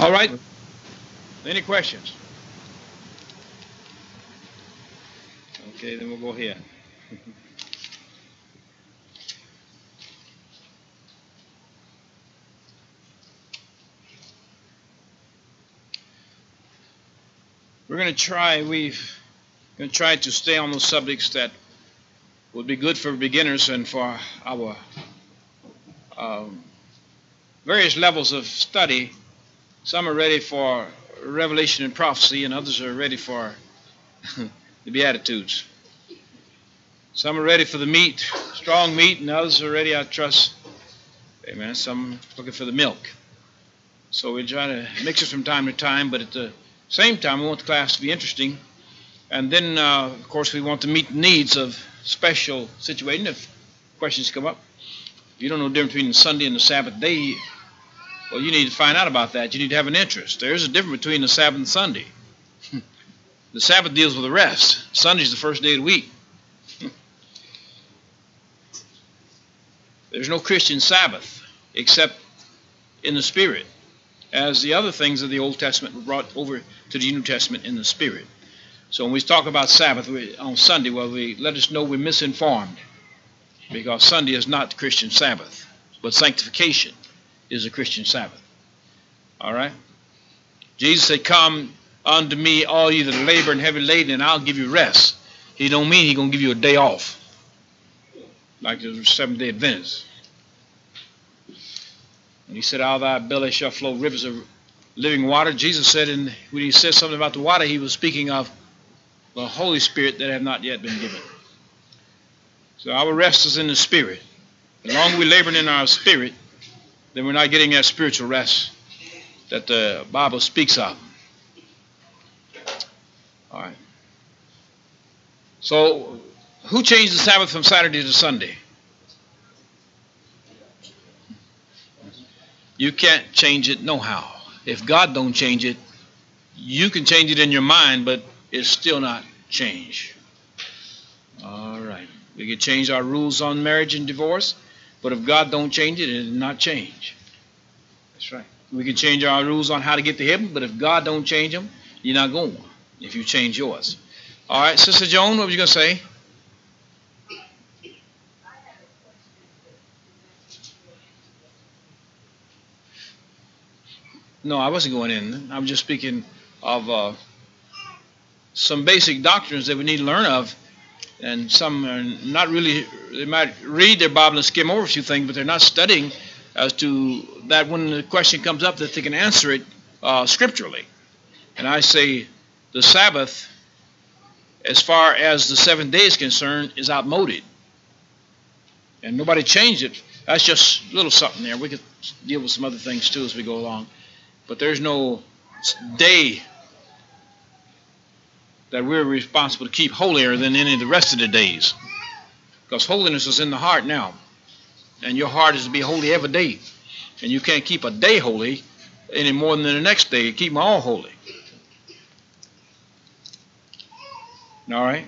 All right. Any questions? Okay, then we'll go ahead. We're going to try, we've going to try to stay on those subjects that would be good for beginners and for our um, various levels of study. Some are ready for revelation and prophecy, and others are ready for the Beatitudes. Some are ready for the meat, strong meat, and others are ready, I trust, amen, some looking for the milk. So we try to mix it from time to time, but at the same time, we want the class to be interesting. And then, uh, of course, we want to meet the needs of special situations if questions come up. You don't know the difference between Sunday and the Sabbath day, well, you need to find out about that. You need to have an interest. There's a difference between the Sabbath and Sunday. the Sabbath deals with the rest. Sunday's the first day of the week. There's no Christian Sabbath except in the Spirit, as the other things of the Old Testament were brought over to the New Testament in the Spirit. So when we talk about Sabbath on Sunday, well, we let us know we're misinformed because Sunday is not the Christian Sabbath, but sanctification is a Christian Sabbath. All right? Jesus said, Come unto me, all you that labor and heavy laden, and I'll give you rest. He don't mean He's going to give you a day off, like the seventh day Adventist. And he said, Out of thy belly shall flow rivers of living water. Jesus said, and when he said something about the water, he was speaking of the Holy Spirit that have not yet been given. So our rest is in the Spirit. As long as we're laboring in our spirit, then we're not getting that spiritual rest that the Bible speaks of. All right. So, who changed the Sabbath from Saturday to Sunday? You can't change it no how. If God don't change it, you can change it in your mind, but it's still not change. All right. We can change our rules on marriage and divorce, but if God don't change it, it will not change. That's right. We can change our rules on how to get to heaven, but if God don't change them, you're not going if you change yours. All right, Sister Joan, what were you going to say? No, I wasn't going in. I'm just speaking of uh, some basic doctrines that we need to learn of, and some are not really. They might read their Bible and skim over a few things, but they're not studying as to that when the question comes up that they can answer it uh, scripturally. And I say the Sabbath, as far as the seventh day is concerned, is outmoded, and nobody changed it. That's just a little something there. We could deal with some other things too as we go along. But there's no day that we're responsible to keep holier than any of the rest of the days. Because holiness is in the heart now. And your heart is to be holy every day. And you can't keep a day holy any more than the next day. Keep them all holy. All right?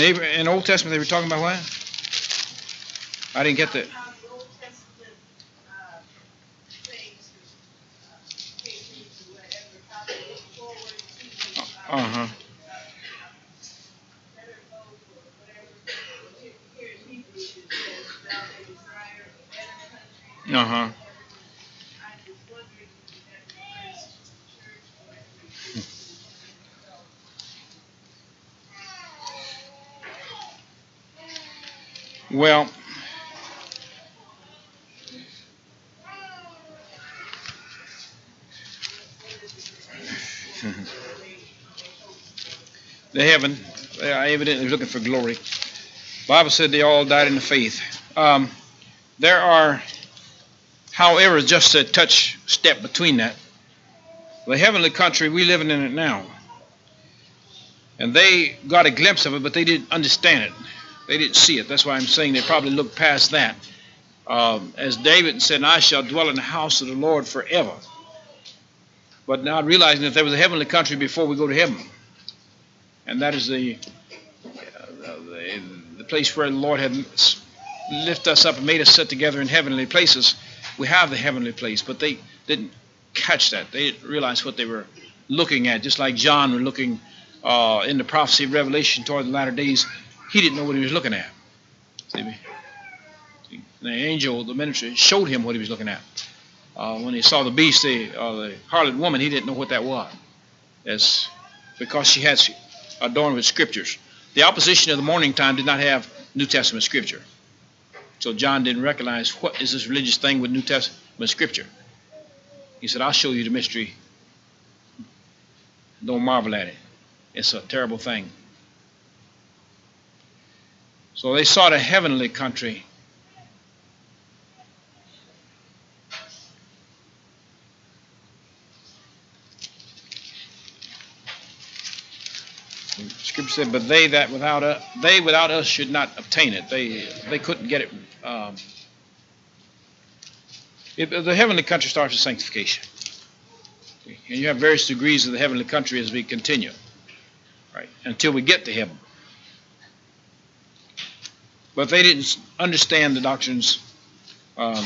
In, in Old Testament, they were talking about what? I didn't get that. Uh huh. Uh huh. Well, they haven't. They are evidently looking for glory. Bible said they all died in the faith. Um, there are, however, just a touch step between that. The heavenly country, we're living in it now. And they got a glimpse of it, but they didn't understand it. They didn't see it. That's why I'm saying they probably looked past that. Um, as David said, I shall dwell in the house of the Lord forever. But not realizing that there was a heavenly country before we go to heaven. And that is the, uh, the, the place where the Lord had lifted us up and made us sit together in heavenly places. We have the heavenly place, but they didn't catch that. They didn't realize what they were looking at, just like John were looking uh, in the prophecy of Revelation toward the latter days. He didn't know what he was looking at. See, me? the angel, the minister, showed him what he was looking at. Uh, when he saw the beast, the, uh, the harlot woman, he didn't know what that was. As because she had adorned with scriptures. The opposition of the morning time did not have New Testament scripture. So John didn't recognize what is this religious thing with New Testament scripture. He said, I'll show you the mystery. Don't marvel at it. It's a terrible thing. So they sought a heavenly country. Scripture said, "But they that without us, they without us should not obtain it. They they couldn't get it. Um, it the heavenly country starts with sanctification, and you have various degrees of the heavenly country as we continue, right? Until we get to heaven. But they didn't understand the doctrines. Um,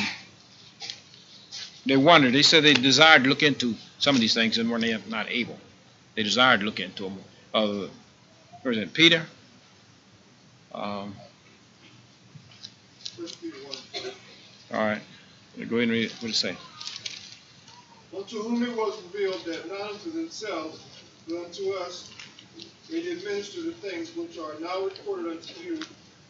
they wondered. They said they desired to look into some of these things and were not able. They desired to look into them. Uh, it? Peter? Um, all right. Go ahead and read it. What does it say? Unto whom it was revealed that not unto themselves, but unto us, they did minister the things which are now recorded unto you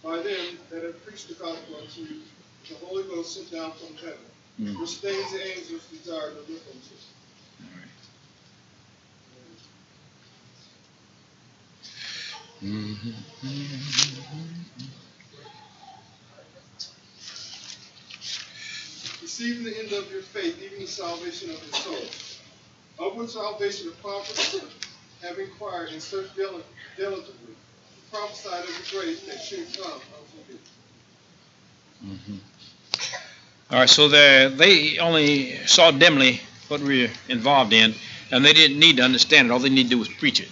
by them that have preached the gospel unto you, the Holy Ghost sent down from heaven, mm. which things the angels desire to look unto. Mm-hmm. Receiving the end of your faith, even the salvation of your souls. Of which salvation the prophets have inquired and searched diligently prophesied of the grace that should come unto you. Mm-hmm. All right, so they only saw dimly what we were involved in, and they didn't need to understand it. All they needed to do was preach it.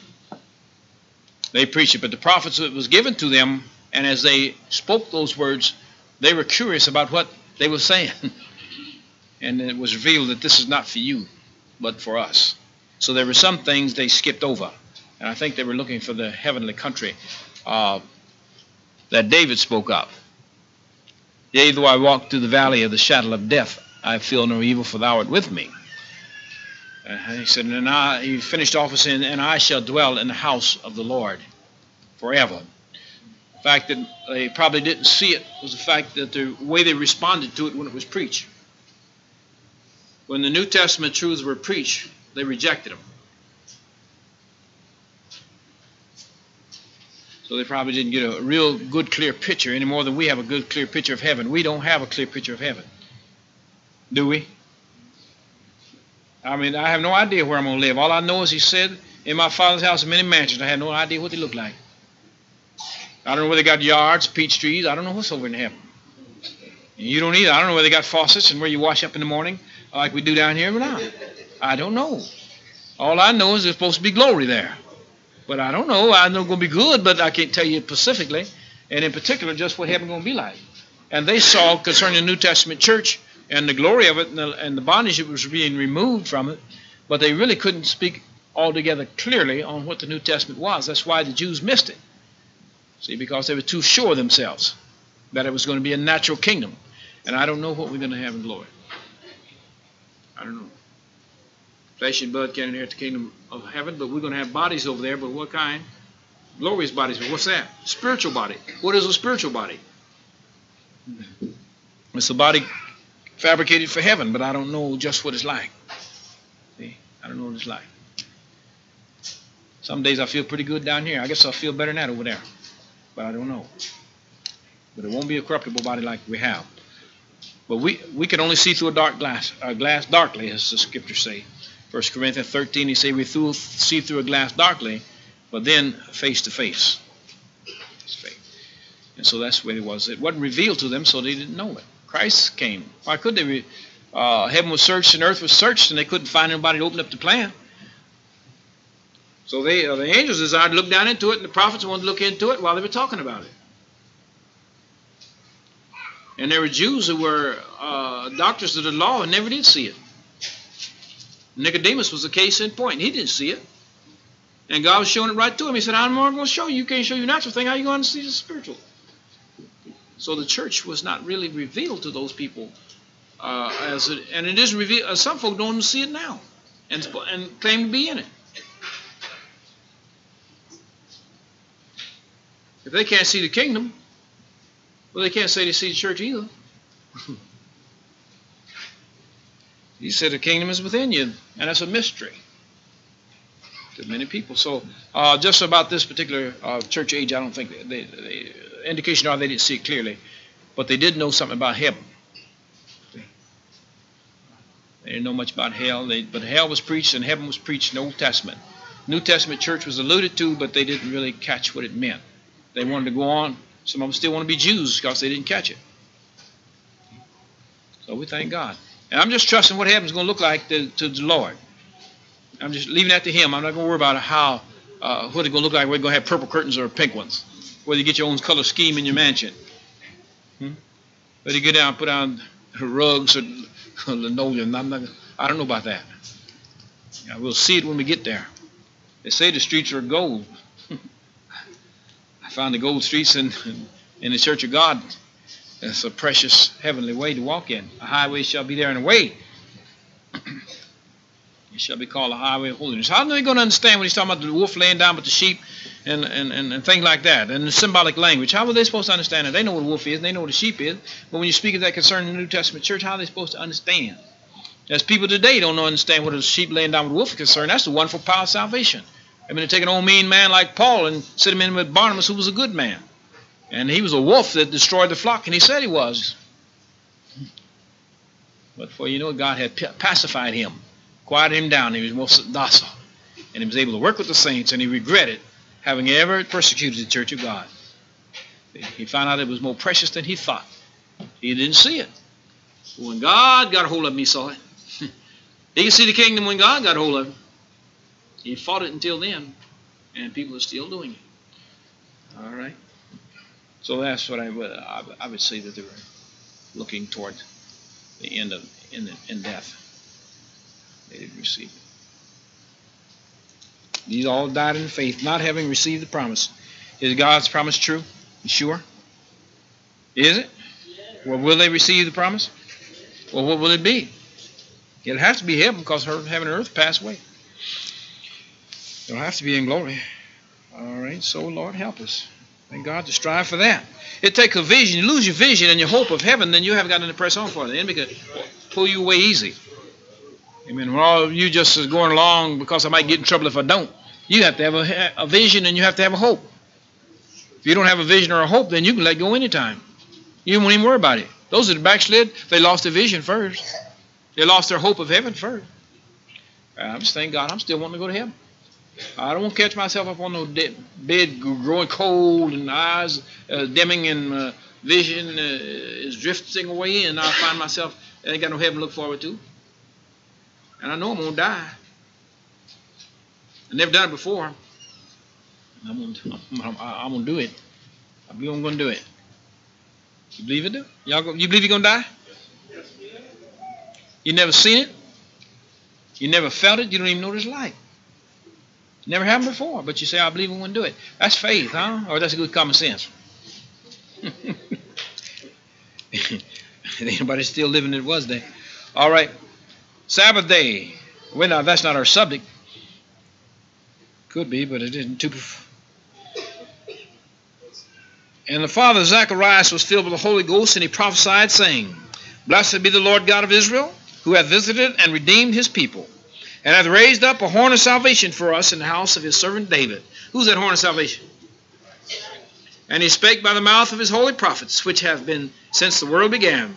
They preached it, but the prophets that was given to them, and as they spoke those words, they were curious about what they were saying. and it was revealed that this is not for you, but for us. So there were some things they skipped over. And I think they were looking for the heavenly country uh, that David spoke of. Yea, though I walk through the valley of the shadow of death, I feel no evil, for thou art with me. Uh, he said, and I, he finished off saying, and I shall dwell in the house of the Lord forever. The fact that they probably didn't see it was the fact that the way they responded to it when it was preached. When the New Testament truths were preached, they rejected them. So they probably didn't get a real good, clear picture any more than we have a good, clear picture of heaven. We don't have a clear picture of heaven. Do we? I mean, I have no idea where I'm going to live. All I know is he said, in my father's house are many mansions. I have no idea what they look like. I don't know where they got yards, peach trees. I don't know what's over in heaven. You don't either. I don't know where they got faucets and where you wash up in the morning like we do down here now. I don't know. All I know is there's supposed to be glory there. But I don't know. I know it's going to be good, but I can't tell you specifically, and in particular, just what heaven going to be like. And they saw concerning the New Testament church and the glory of it and the, and the bondage that was being removed from it, but they really couldn't speak altogether clearly on what the New Testament was. That's why the Jews missed it. See, because they were too sure themselves that it was going to be a natural kingdom. And I don't know what we're going to have in glory. I don't know. Flesh and blood can't inherit the kingdom of heaven, but we're going to have bodies over there. But what kind? Glorious bodies. But what's that? Spiritual body. What is a spiritual body? It's a body fabricated for heaven, but I don't know just what it's like. See? I don't know what it's like. Some days I feel pretty good down here. I guess I'll feel better than that over there. But I don't know. But it won't be a corruptible body like we have. But we, we can only see through a dark glass, a glass darkly, as the scriptures say. 1 Corinthians 13, he say we through, see through a glass darkly, but then face to face. And so that's what it was. It wasn't revealed to them, so they didn't know it. Christ came. Why could they? Uh, heaven was searched and earth was searched, and they couldn't find anybody to open up the plan. So they, uh, the angels desired to look down into it, and the prophets wanted to look into it while they were talking about it. And there were Jews who were uh, doctors of the law and never did see it. Nicodemus was a case in point. He didn't see it. And God was showing it right to him. He said, I'm going to show you. You can't show you natural thing. How are you going to see the spiritual? So the church was not really revealed to those people. Uh, as it, and it is revealed. Uh, some folk don't see it now and, and claim to be in it. If they can't see the kingdom, well, they can't say they see the church either. he said the kingdom is within you, and that's a mystery to many people. So, uh, just about this particular uh, church age, I don't think they, they, they, indication are they didn't see it clearly, but they did know something about heaven. They didn't know much about hell, they, but hell was preached and heaven was preached in the Old Testament. New Testament church was alluded to, but they didn't really catch what it meant. They wanted to go on. Some of them still want to be Jews because they didn't catch it. So we thank God. And I'm just trusting what heaven's going to look like to, to the Lord. I'm just leaving that to Him. I'm not going to worry about how, uh, what it's going to look like. We're going to have purple curtains or pink ones. Whether you get your own color scheme in your mansion. Hmm? Whether you get down and put on rugs or linoleum. I'm not, I don't know about that. Yeah, we'll see it when we get there. They say the streets are gold I found the gold streets in, in the church of God. It's a precious heavenly way to walk in. A highway shall be there in a way. it shall be called a highway of holiness. How are they going to understand when he's talking about the wolf laying down with the sheep and, and, and, and things like that? And the symbolic language. How are they supposed to understand it? They know what a wolf is, and they know what a sheep is. But when you speak of that concerning the New Testament church, how are they supposed to understand? As people today don't understand what a sheep laying down with a wolf is concerned, that's the wonderful power of salvation. I mean, to take an old mean man like Paul and sit him in with Barnabas, who was a good man. And he was a wolf that destroyed the flock, and he said he was. But for you know, God had pacified him, quieted him down. He was most docile. And he was able to work with the saints, and he regretted having ever persecuted the church of God. He found out it was more precious than he thought. He didn't see it. When God got a hold of him, he saw it. he could see the kingdom when God got a hold of him. He fought it until then, and people are still doing it. All right. So that's what I would I would say that they were looking toward the end of in, in death. They didn't receive it. These all died in faith, not having received the promise. Is God's promise true? You sure? Is it? Well, will they receive the promise? Well, what will it be? It has to be heaven because heaven and earth pass away. It'll have to be in glory. All right, so Lord help us. Thank God to strive for that. It takes a vision. You lose your vision and your hope of heaven, then you haven't got to press on for it. The enemy could pull you away easy. Amen. When all you just is going along because I might get in trouble if I don't. You have to have a, a vision and you have to have a hope. If you don't have a vision or a hope, then you can let go anytime. You won't even worry about it. Those that backslid, they lost their vision first. They lost their hope of heaven first. I'm just thank God I'm still wanting to go to heaven. I don't catch myself up on no bed growing cold and eyes uh, dimming and uh, vision uh, is drifting away and I find myself I ain't got no heaven to look forward to. And I know I'm going to die. I never done it before. I'm going to, I'm, to do it. I believe I'm going to do it. You believe it? Y'all go, you believe you're going to die? You never seen it? You never felt it? You don't even know what it's like. Never happened before, but you say, I believe I'm going to do it. That's faith, huh? Or that's a good common sense. Anybody still living it was there. All right. Sabbath day. Well, now, that's not our subject. Could be, but it isn't too. And the father Zacharias was filled with the Holy Ghost, and he prophesied, saying, Blessed be the Lord God of Israel, who hath visited and redeemed his people and hath raised up a horn of salvation for us in the house of his servant David. Who's that horn of salvation? And he spake by the mouth of his holy prophets, which have been since the world began,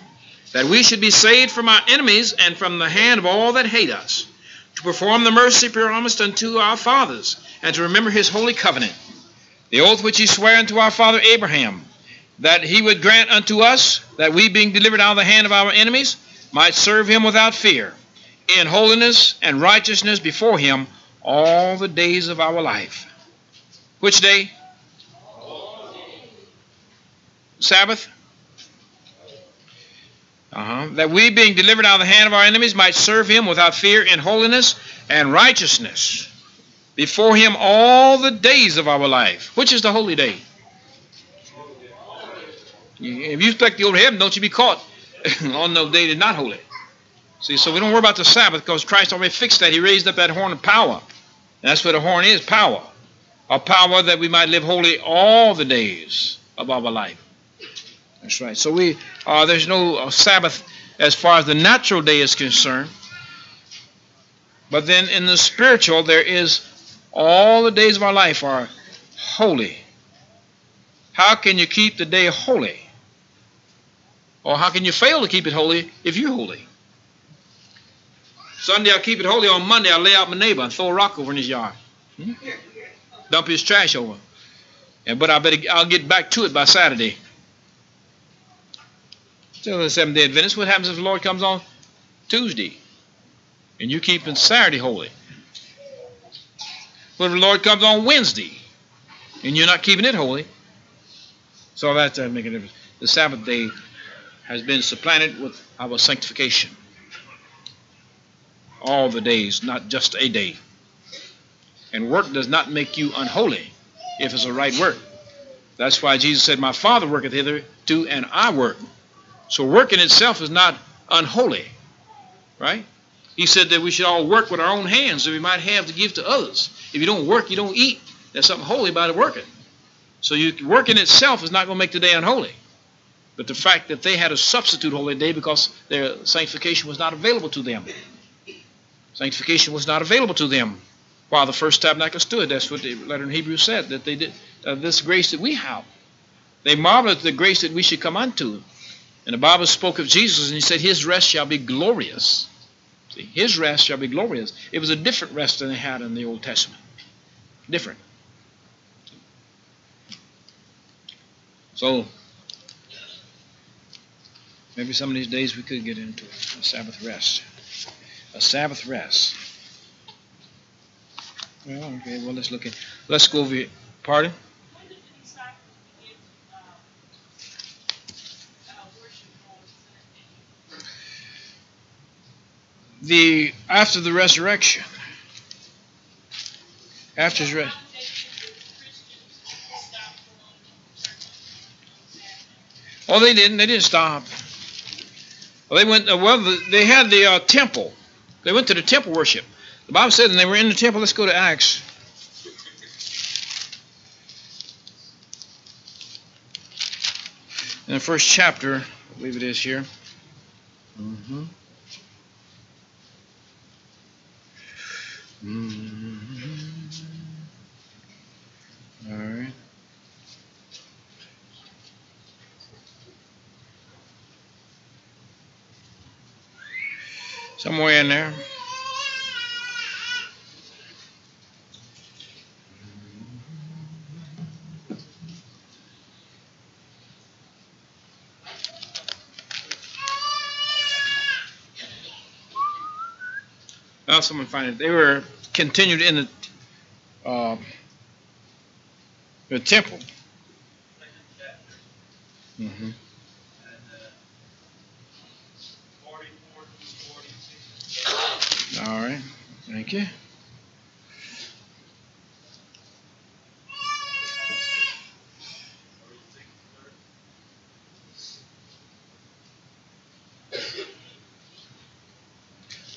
that we should be saved from our enemies and from the hand of all that hate us, to perform the mercy promised unto our fathers, and to remember his holy covenant, the oath which he sware unto our father Abraham, that he would grant unto us that we, being delivered out of the hand of our enemies, might serve him without fear, in holiness and righteousness before him all the days of our life. Which day? Sabbath? Uh-huh. That we, being delivered out of the hand of our enemies, might serve him without fear in holiness and righteousness before him all the days of our life. Which is the holy day? If you expect the old heaven, don't you be caught on no day that's not holy. See, so we don't worry about the Sabbath because Christ already fixed that. He raised up that horn of power. And that's what the horn is, power. A power that we might live holy all the days of our life. That's right. So we uh, there's no uh, Sabbath as far as the natural day is concerned. But then in the spiritual, there is all the days of our life are holy. How can you keep the day holy? Or how can you fail to keep it holy if you're holy? Sunday I'll keep it holy. On Monday I'll lay out my neighbor and throw a rock over in his yard. Hmm? Dump his trash over. And, but I better I'll get back to it by Saturday. Still the seventh day Adventist. What happens if the Lord comes on Tuesday? And you keeping Saturday holy? What if the Lord comes on Wednesday? And you're not keeping it holy? So that doesn't make a difference. The Sabbath day has been supplanted with our sanctification. All the days, not just a day. And work does not make you unholy if it's a right work. That's why Jesus said, My Father worketh hither hitherto, and I work. So work in itself is not unholy, right? He said that we should all work with our own hands that we might have to give to others. If you don't work, you don't eat. There's something holy about it working. So you, work in itself is not going to make the day unholy. But the fact that they had a substitute holy day because their sanctification was not available to them. Sanctification was not available to them while the first tabernacle stood. That's what the letter in Hebrews said, that they did uh, this grace that we have. They marveled at the grace that we should come unto. And the Bible spoke of Jesus and he said, His rest shall be glorious. See, his rest shall be glorious. It was a different rest than they had in the Old Testament. Different. So, maybe some of these days we could get into a Sabbath rest. A Sabbath rest. Well, okay, well, let's look at, let's go over here. Pardon? the after the resurrection. After his resurrection. Oh, they didn't. They didn't stop. Well, they went. Well, they had the uh, temple. They went to the temple worship. The Bible said, and they were in the temple. Let's go to Acts. In the first chapter, I believe it is here. Mm-hmm. Mm-hmm. All right. Somewhere in there. Now someone find it. They were continued in the uh, the temple. Mm-hmm. All right. Thank you.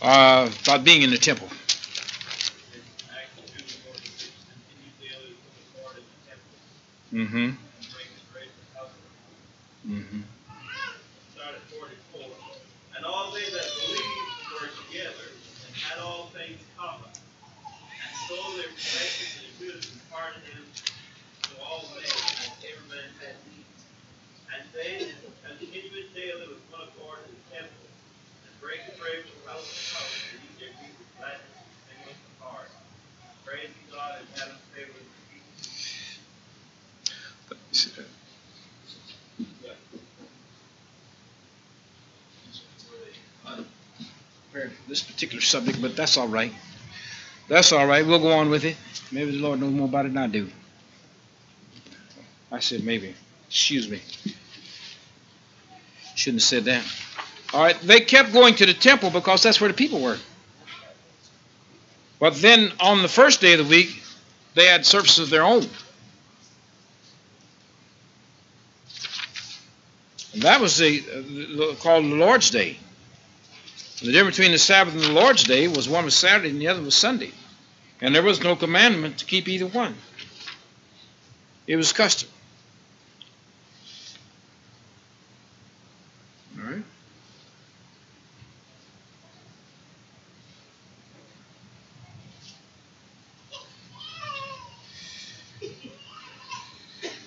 Uh, about being in the temple. The the with and sing with the heart, God favor with This particular subject, but that's all right. That's all right. We'll go on with it. Maybe the Lord knows more about it than I do. I said maybe. Excuse me. Shouldn't have said that. All right. They kept going to the temple because that's where the people were. But then on the first day of the week, they had services of their own. And that was the, uh, called the Lord's Day. The difference between the Sabbath and the Lord's Day was one was Saturday and the other was Sunday. And there was no commandment to keep either one. It was custom. All right.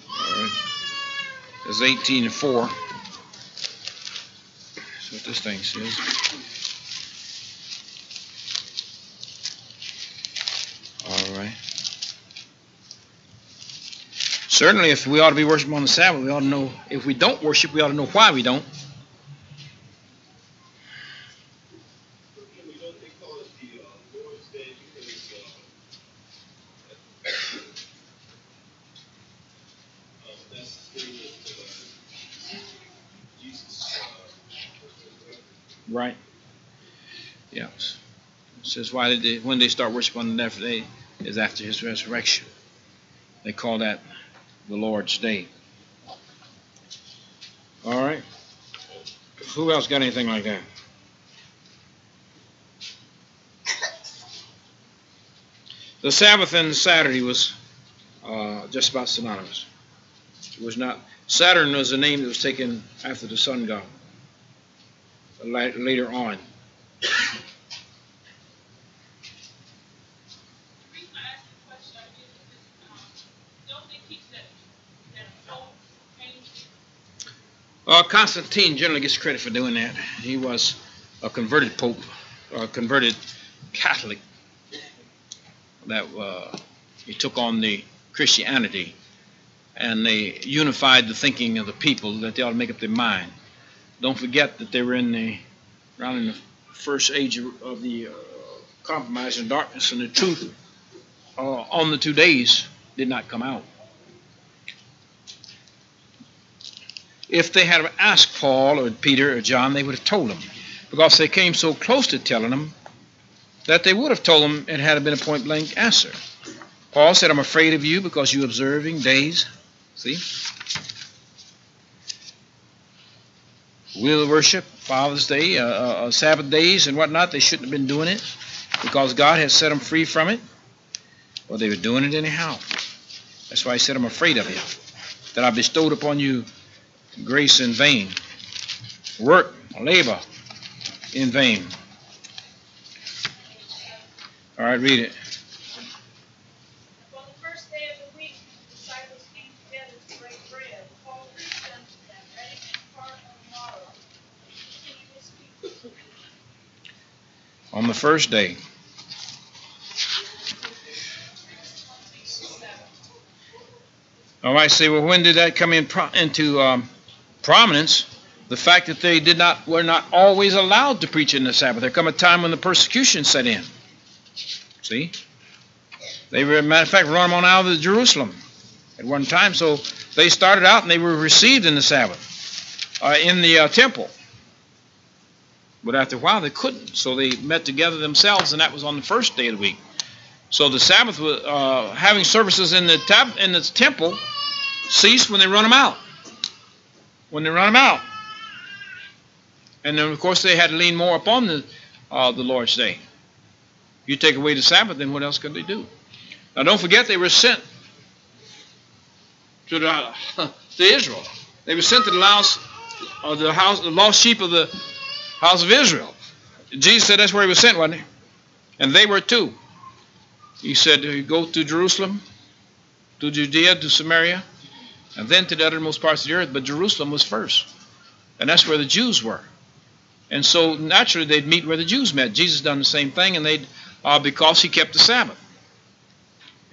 All right. It's 18 and 4. That's what this thing says. All right. Certainly, if we ought to be worshiping on the Sabbath, we ought to know. If we don't worship, we ought to know why we don't. We don't they call it the uh, Lord's Day because uh, uh, that's the day that uh, Jesus. Uh, Right. Yeah. It why did they, when they start worshiping on the next day is after his resurrection. They call that the Lord's Day. All right. Who else got anything like that? The Sabbath and Saturday was uh, just about synonymous. It was not. Saturn was a name that was taken after the sun god later on. The reason I asked the question I did is because, um, don't they teach that, that Pope changed Uh, Constantine generally gets credit for doing that. He was a converted pope, a converted Catholic. That uh, he took on the Christianity, and they unified the thinking of the people that they ought to make up their mind. Don't forget that they were in the around in the first age of, the uh, compromise and darkness, and the truth uh, on the two days did not come out. If they had asked Paul or Peter or John, they would have told them. Because they came so close to telling them that they would have told them it had been a point blank answer. Paul said, I'm afraid of you because you're observing days. See? Will worship, Father's Day, uh, uh, uh, Sabbath days, and whatnot. They shouldn't have been doing it because God has set them free from it. Well, they were doing it anyhow. That's why he said, I'm afraid of you. That I bestowed upon you grace in vain, work, labor in vain. All right, read it. On the first day of the week, the disciples came together to break bread. Paul preached unto them, ready to depart on the morrow. He continued his speech. On the first day. All right, say, well, when did that come in pro- into um, prominence? The fact that they did not were not always allowed to preach in the Sabbath. There come a time when the persecution set in. See, they were, matter of fact, run them on out of Jerusalem at one time. So they started out and they were received in the Sabbath, uh, in the uh, temple. But after a while, they couldn't. So they met together themselves, and that was on the first day of the week. So the Sabbath, was, uh, having services in the tab- in the temple, ceased when they run them out. When they run them out, and then of course they had to lean more upon the uh, the Lord's day. You take away the Sabbath, then what else could they do? Now don't forget they were sent to the to Israel. They were sent to the lost, uh, the house, the lost sheep of the house of Israel. Jesus said that's where he was sent, wasn't he? And they were too. He said, Go to Jerusalem, to Judea, to Samaria, and then to the uttermost parts of the earth. But Jerusalem was first. And that's where the Jews were. And so naturally they'd meet where the Jews met. Jesus done the same thing, and they'd uh, because he kept the Sabbath.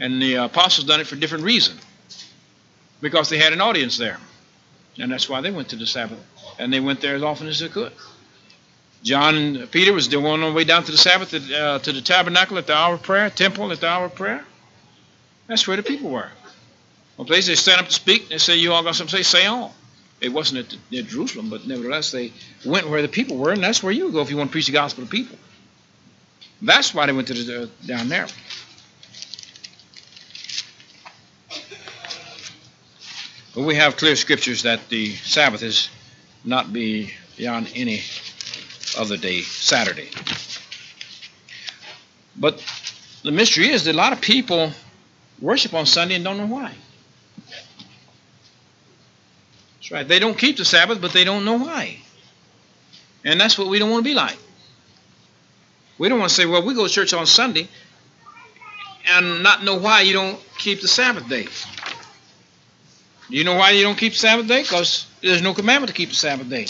And the apostles done it for different reason. Because they had an audience there. And that's why they went to the Sabbath. And they went there as often as they could. John and Peter was the one on the way down to the Sabbath uh, to the tabernacle at the hour of prayer, temple at the hour of prayer. That's where the people were. One place they stand up to speak, they say, You all got something to say, say on. It wasn't at, at Jerusalem, but nevertheless they went where the people were, and that's where you go if you want to preach the gospel to people. That's why they went to the, uh, down there. But we have clear scriptures that the Sabbath is not be beyond any other day, Saturday. But the mystery is that a lot of people worship on Sunday and don't know why. That's right. They don't keep the Sabbath, but they don't know why. And that's what we don't want to be like. We don't want to say, well, we go to church on Sunday and not know why you don't keep the Sabbath day. Do you know why you don't keep the Sabbath day? Because there's no commandment to keep the Sabbath day.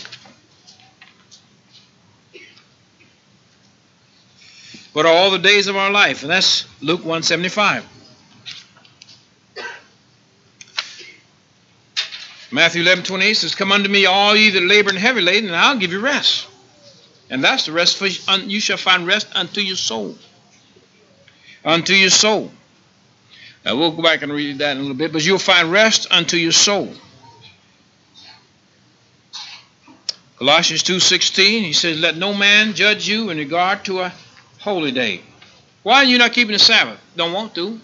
But all the days of our life, and that's Luke 175. Matthew 11, 28 says, Come unto me, all ye that labor and heavy laden, and I'll give you rest. And that's the rest for you shall find rest unto your soul. Unto your soul. Now we'll go back and read that in a little bit, but you'll find rest unto your soul. Colossians 2.16, he says, Let no man judge you in regard to a holy day. Why are you not keeping the Sabbath? Don't want to.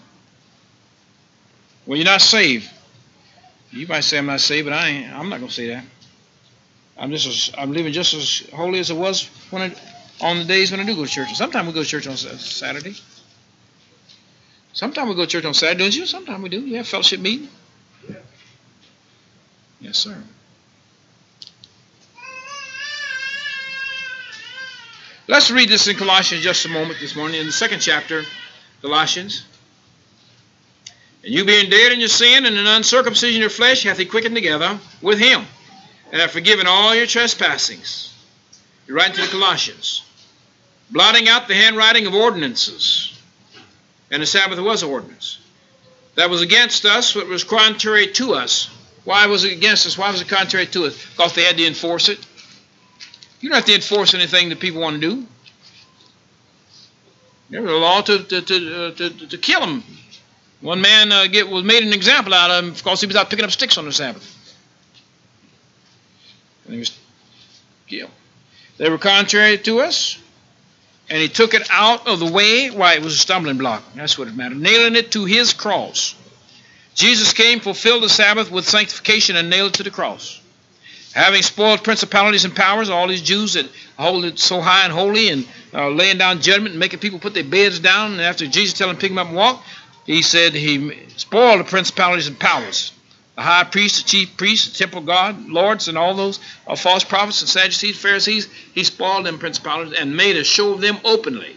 Well, you're not saved. You might say I'm not saved, but I ain't. I'm not going to say that. I'm just as, I'm living just as holy as I was when I, on the days when I do go to church. Sometimes we go to church on Saturday. Sometimes we go to church on Saturday, don't you? Sometimes we do. You have fellowship meeting. Yes, sir. Let's read this in Colossians just a moment this morning in the second chapter, Colossians. And you being dead in your sin and in uncircumcision of your flesh hath he quickened together with him, and hath forgiven all your trespassings. You're writing to the Colossians. Blotting out the handwriting of ordinances. And the Sabbath was an ordinance. That was against us, what was contrary to us. Why was it against us? Why was it contrary to us? Because they had to enforce it. You don't have to enforce anything that people want to do. There was a law to, to, to, uh, to, to kill them one man uh, get, was made an example out of him because he was out picking up sticks on the Sabbath. And he was killed. They were contrary to us, and he took it out of the way. Why? It was a stumbling block. That's what it mattered. Nailing it to his cross. Jesus came, fulfilled the Sabbath with sanctification, and nailed it to the cross. Having spoiled principalities and powers, all these Jews that hold it so high and holy and uh, laying down judgment and making people put their beds down, and after Jesus telling them pick them up and walk, he said he spoiled the principalities and powers. The high priest, the chief priests, the temple god, lords, and all those uh, false prophets and Sadducees, Pharisees, he spoiled them principalities and made a show of them openly.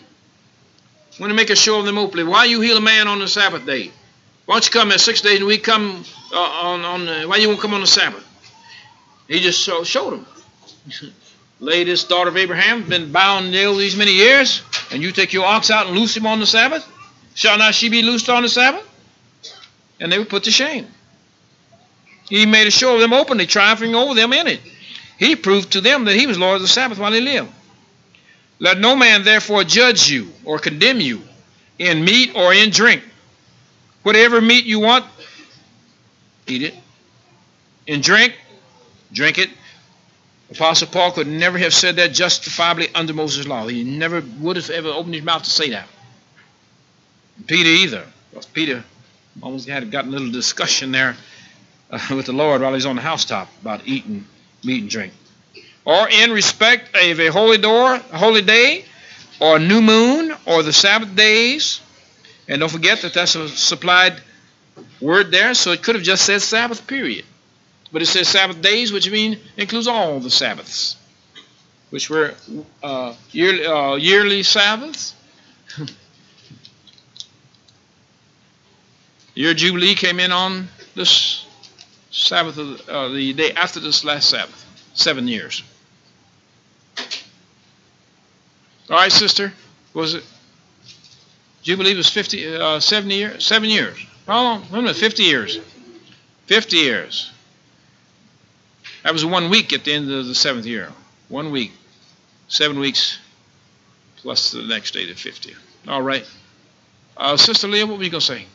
When to make a show of them openly, why you heal a man on the Sabbath day? Why don't you come at six days and we come uh, on, on the, why you won't come on the Sabbath? He just show, showed them. Latest daughter of Abraham, been bound nailed these many years, and you take your ox out and loose him on the Sabbath? Shall not she be loosed on the Sabbath? And they were put to shame. He made a show of them openly, triumphing over them in it. He proved to them that he was Lord of the Sabbath while he lived. Let no man therefore judge you or condemn you in meat or in drink. Whatever meat you want, eat it. In drink, drink it. Apostle Paul could never have said that justifiably under Moses' law. He never would have ever opened his mouth to say that. Peter either. Because Peter almost had gotten a little discussion there uh, with the Lord while he's on the housetop about eating meat and drink. Or in respect of a holy door, a holy day, or a new moon, or the Sabbath days. And don't forget that that's a supplied word there, so it could have just said Sabbath, period. But it says Sabbath days, which means includes all the Sabbaths, which were uh, yearly, uh, yearly Sabbaths. Your Jubilee came in on this Sabbath, of, uh, the day after this last Sabbath, seven years. All right, sister, was it? Jubilee was 50, uh, 70 years, seven years. How long? Wait a minute, 50 years. 50 years. That was one week at the end of the seventh year. One week. Seven weeks plus the next day, the 50th. All right. Uh, Sister Leah, what were you going to say?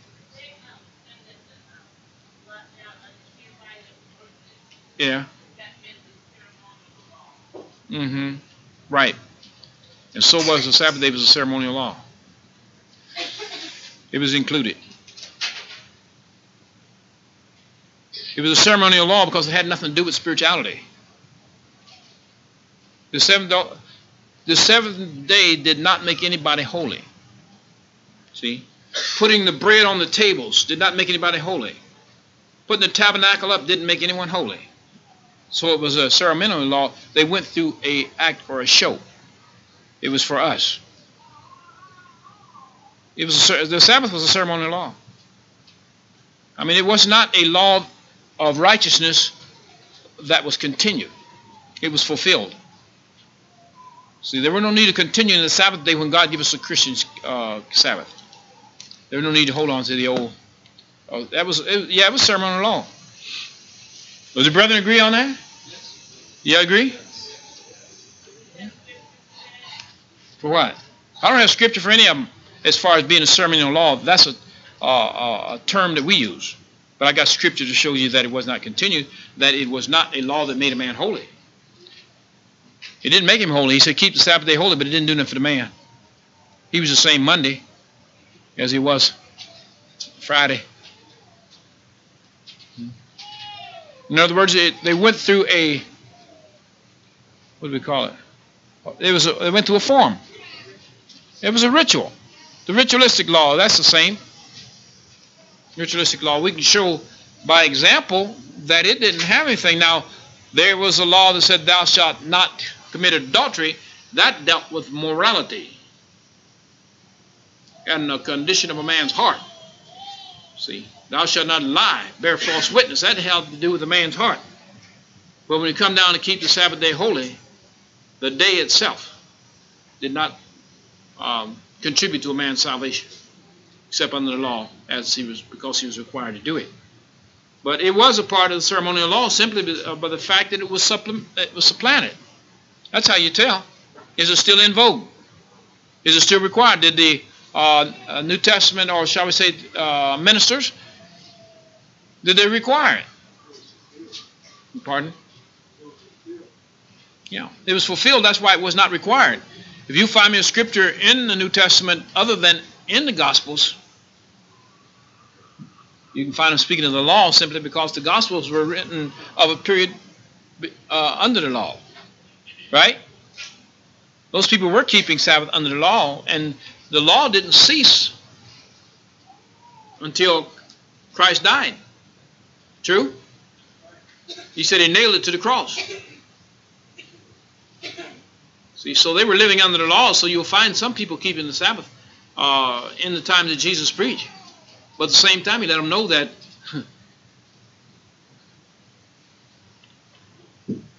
Yeah. Mm-hmm. Right. And so was the Sabbath day was a ceremonial law. It was included. It was a ceremonial law because it had nothing to do with spirituality. The seventh, the seventh day did not make anybody holy. See? Putting the bread on the tables did not make anybody holy. Putting the tabernacle up didn't make anyone holy. So it was a ceremonial law. They went through a act or a show. It was for us. It was a, the Sabbath was a ceremonial law. I mean, it was not a law of righteousness that was continued. It was fulfilled. See, there were no need to continue in the Sabbath day when God gave us a Christian uh, Sabbath. There was no need to hold on to the old. Oh, that was it, yeah, it was ceremonial law. Does the brethren agree on that? You agree? For what? I don't have scripture for any of them as far as being a ceremonial law. That's a, uh, a term that we use. But I got scripture to show you that it was not continued, that it was not a law that made a man holy. It didn't make him holy. He said, keep the Sabbath day holy, but it didn't do nothing for the man. He was the same Monday as he was Friday. In other words, it, they went through a, what do we call it? It was a, went through a form. It was a ritual. The ritualistic law, that's the same. Ritualistic law. We can show by example that it didn't have anything. Now, there was a law that said, Thou shalt not commit adultery. That dealt with morality and the condition of a man's heart. See, thou shalt not lie, bear false witness. That had to do with a man's heart. But when you come down to keep the Sabbath day holy, the day itself did not um, contribute to a man's salvation, except under the law, as he was because he was required to do it. But it was a part of the ceremonial law simply uh, by the fact that it was, it was supplanted. That's how you tell. Is it still in vogue? Is it still required? Did the uh, uh, New Testament, or shall we say, uh, ministers, did they require it? Pardon? Yeah, it was fulfilled. That's why it was not required. If you find me a scripture in the New Testament other than in the Gospels, you can find them speaking of the law simply because the Gospels were written of a period uh, under the law. Right? Those people were keeping Sabbath under the law, and the law didn't cease until Christ died. True? He said he nailed it to the cross. See, so they were living under the law, so you'll find some people keeping the Sabbath uh, in the time that Jesus preached. But at the same time, he let them know that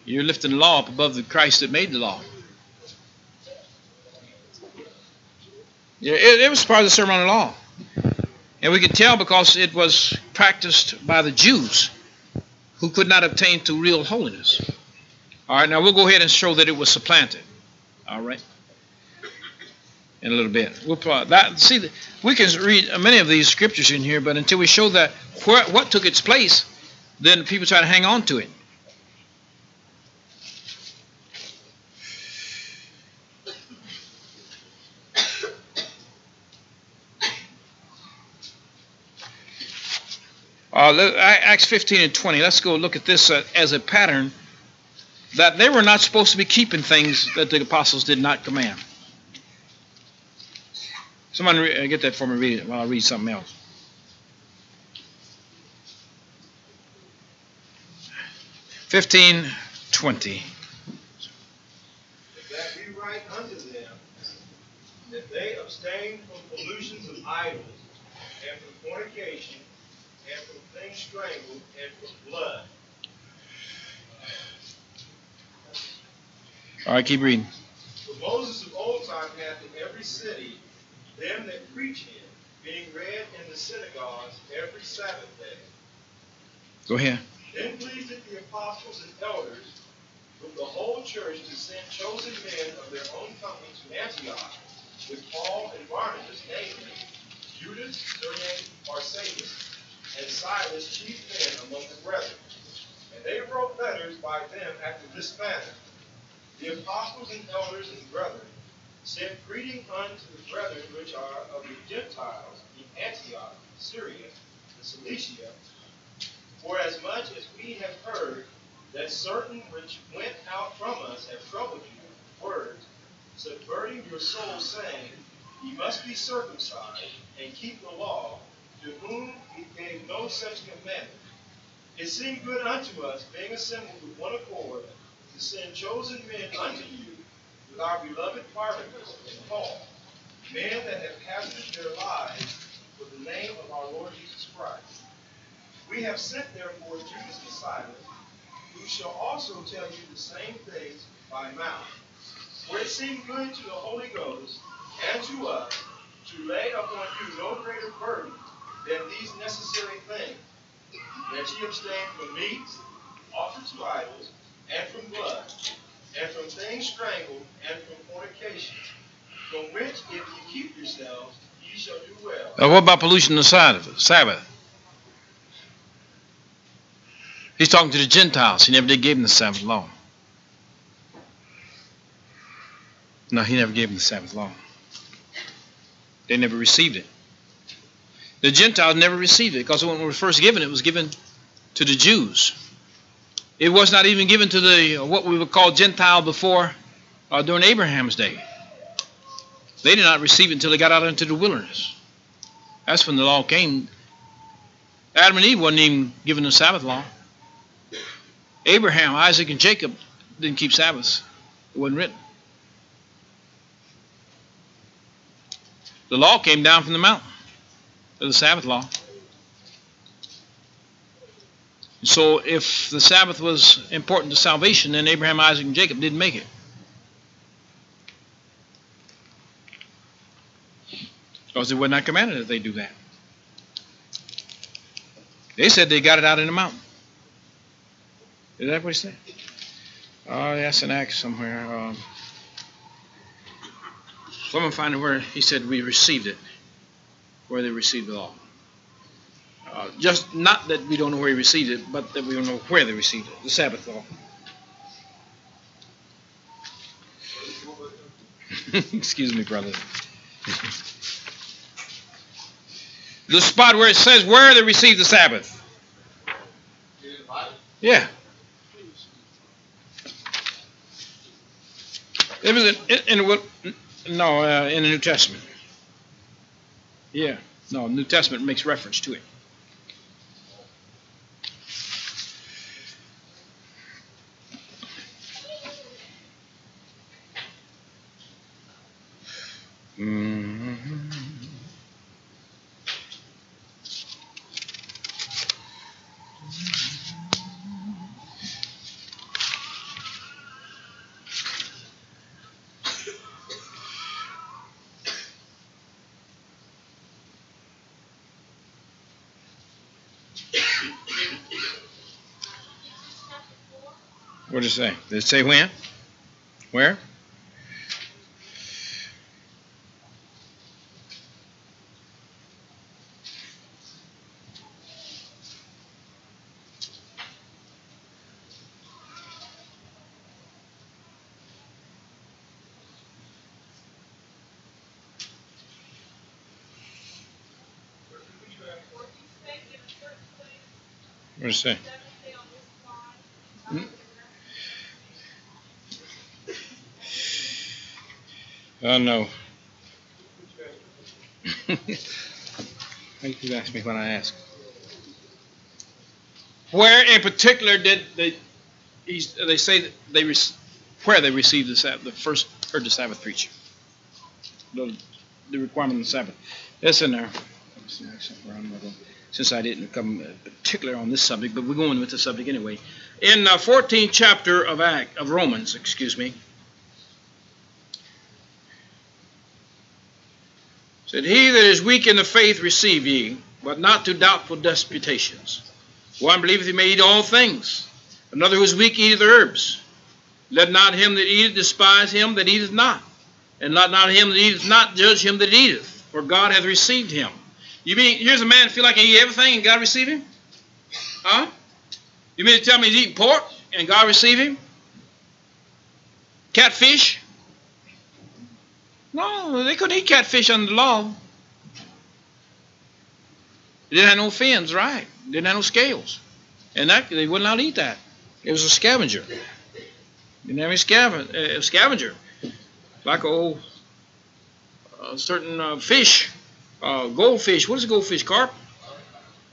you're lifting the law up above the Christ that made the law. Yeah, it, it was part of the ceremonial law. And we can tell because it was practiced by the Jews who could not obtain to real holiness. All right, now we'll go ahead and show that it was supplanted. All right. In a little bit, we'll that. See, we can read many of these scriptures in here, but until we show that where, what took its place, then people try to hang on to it. Uh, Acts 15 and 20. Let's go look at this uh, as a pattern that they were not supposed to be keeping things that the apostles did not command. Someone uh, get that for me, read it while I read something else. Fifteen twenty. That we write unto them that they abstain from pollutions of idols and from fornication and from things strangled and from blood All right, keep reading. For Moses of old time hath in every city them that preach him, being read in the synagogues every Sabbath day. Go ahead. Then pleased it the apostles and elders with the whole church to send chosen men of their own company to Antioch with Paul and Barnabas, namely Judas, surnamed Barsabbas, and Silas, chief men among the brethren. And they wrote letters by them after this manner. The apostles and elders and brethren sent greeting unto the brethren which are of the Gentiles in Antioch, Syria, and Cilicia, for as much as we have heard that certain which went out from us have troubled you with words, subverting your souls, saying, Ye must be circumcised and keep the law, to whom we gave no such commandment. It seemed good unto us, being assembled with one accord, to send chosen men unto you, with our beloved Barnabas and Paul, men that have hazarded their lives for the name of our Lord Jesus Christ. We have sent therefore Judas Silas, who shall also tell you the same things by mouth. For it seemed good to the Holy Ghost and to us to lay upon you no greater burden than these necessary things, that ye abstain from meats offered to idols, and from blood, and from things strangled, and from fornication, from which if ye keep yourselves, ye shall do well. Now, what about pollution of the Sabbath? Sabbath? He's talking to the Gentiles. He never did give them the Sabbath law. No, he never gave them the Sabbath law. They never received it. The Gentiles never received it because when it was first given, it was given to the Jews. It was not even given to the what we would call Gentile before uh, during Abraham's day. They did not receive it until they got out into the wilderness. That's when the law came. Adam and Eve wasn't even given the Sabbath law. Abraham, Isaac, and Jacob didn't keep Sabbaths. It wasn't written. The law came down from the mountain, the Sabbath law. So if the Sabbath was important to salvation, then Abraham, Isaac, and Jacob didn't make it. Because it was not commanded that they do that. They said they got it out in the mountain. Is that what he said? Oh, that's an act somewhere. Um, someone find it where he said we received it, where they received the law. Uh, just not that we don't know where he received it, but that we don't know where they received it, the Sabbath law. Excuse me, brother. the spot where it says where they received the Sabbath. Yeah. It was in, in, in no uh, in the New Testament. Yeah, no, New Testament makes reference to it. Mm-hmm. What did it say? Did it say when? Where? What did it say? seventh day on this line, Oh no. You ask me when I ask. Where in particular did they? He's, they say that they where they received the Sabbath, the first heard the Sabbath preaching. The, the requirement of the Sabbath. It's in there. Let's see, somewhere I'm not gonna- Since I didn't come particular on this subject, but we're going with the subject anyway. In uh, 14th chapter of Act of Romans, excuse me. Said, He that is weak in the faith receive ye, but not to doubtful disputations. One believeth he may eat all things, another who is weak eateth herbs. Let not him that eateth despise him that eateth not, and let not him that eateth not judge him that eateth, for God hath received him. You mean here's a man feel like he eat everything and God receive him? Huh? You mean to tell me he's eating pork and God receive him? Catfish? No, they couldn't eat catfish under the law. They didn't have no fins, right? Didn't have no scales. And that they wouldn't eat that. It was a scavenger. Didn't have any scavenger. Uh, scavenger. Like a old uh, certain uh, fish, uh, goldfish. What is a goldfish? Carp.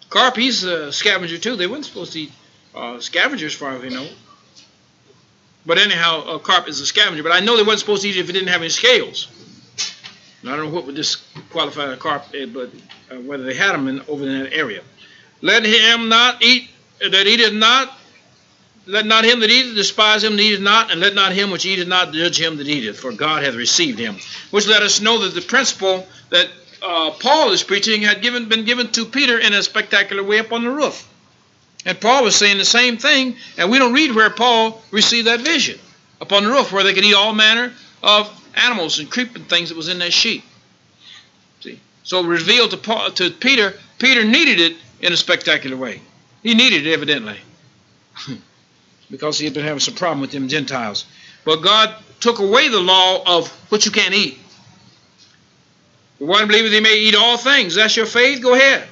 Carp. He's a scavenger too. They weren't supposed to eat uh, scavengers, far as we know. But anyhow, a carp is a scavenger. But I know they weren't supposed to eat it if it didn't have any scales. I don't know what would disqualify a carp, eh, but uh, whether they had them in, over in that area. Let him not eat that eateth not let not him that eateth despise him that eateth not, and let not him which eateth not judge him that eateth, for God hath received him. Which let us know that the principle that uh, Paul is preaching had given, been given to Peter in a spectacular way up on the roof. And Paul was saying the same thing, and we don't read where Paul received that vision upon the roof, where they could eat all manner of animals and creeping things that was in that sheep. See, so revealed to Paul, to Peter, Peter needed it in a spectacular way. He needed it evidently. because he had been having some problem with them Gentiles. But God took away the law of what you can't eat. One believeth he may eat all things. That's your faith? Go ahead.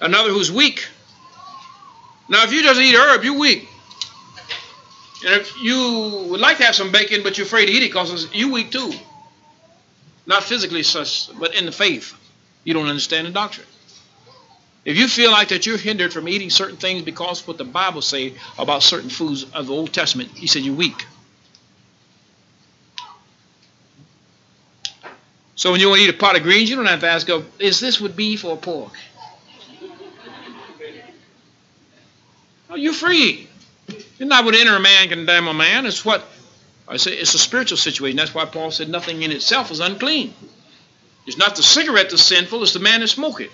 Another who's weak. Now, if you just eat herb, you're weak. And if you would like to have some bacon, but you're afraid to eat it because you're weak too. Not physically such, but in the faith. You don't understand the doctrine. If you feel like that you're hindered from eating certain things because what the Bible say about certain foods of the Old Testament, he said you're weak. So when you want to eat a pot of greens, you don't have to ask, is this with beef or pork? Oh, you're free. It's not what enter a man condemn a man. It's what I say. It's a spiritual situation. That's why Paul said nothing in itself is unclean. It's not the cigarette that's sinful. It's the man that smoke it.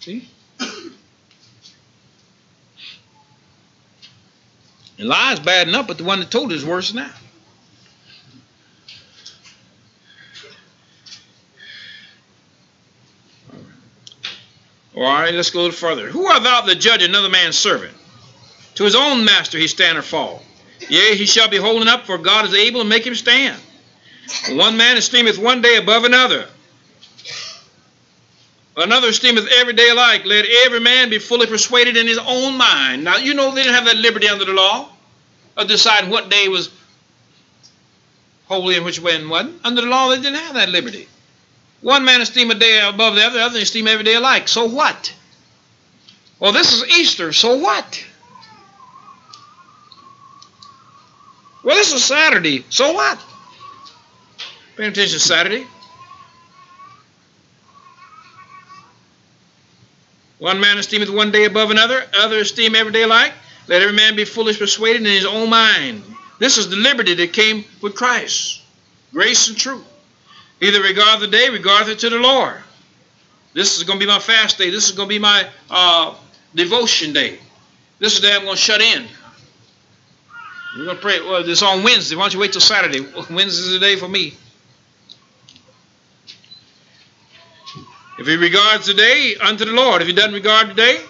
See? And lie's bad enough, but the one that told it is worse that. All right, let's go a little further. Who art thou that judge another man's servant? To his own master he stand or fall. Yea, he shall be holding up, for God is able to make him stand. One man esteemeth one day above another. Another esteemeth every day alike. Let every man be fully persuaded in his own mind. Now, you know they didn't have that liberty under the law of deciding what day was holy and which one wasn't. Under the law, they didn't have that liberty. One man esteem a day above the other, the other esteem every day alike. So what? Well, this is Easter. So what? Well, this is Saturday. So what? Pay attention Saturday. One man esteemeth one day above another, other esteem every day alike. Let every man be foolish persuaded in his own mind. This is the liberty that came with Christ. Grace and truth. Either regard the day, regard it to the Lord. This is going to be my fast day. This is going to be my uh, devotion day. This is the day I'm going to shut in. We're going to pray. Well, this on Wednesday. Why don't you wait till Saturday? Wednesday's the day for me. If he regards the day unto the Lord, if he doesn't regard the day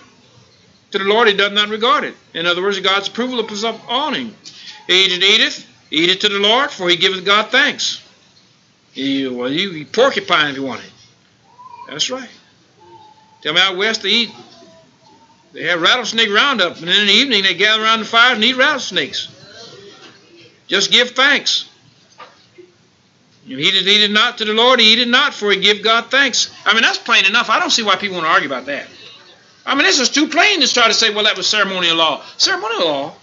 to the Lord, he does not regard it. In other words, God's approval is up on him. That eateth, eat it to the Lord, for he giveth God thanks. He, well, you eat porcupine if you want it. That's right. Tell me out west they eat. They have rattlesnake roundup, and in the evening they gather around the fire and eat rattlesnakes. Just give thanks. If he did not to the Lord, he did not, for he give God thanks. I mean, that's plain enough. I don't see why people want to argue about that. I mean, this is too plain to try to say, well, that was ceremonial law. Ceremonial law?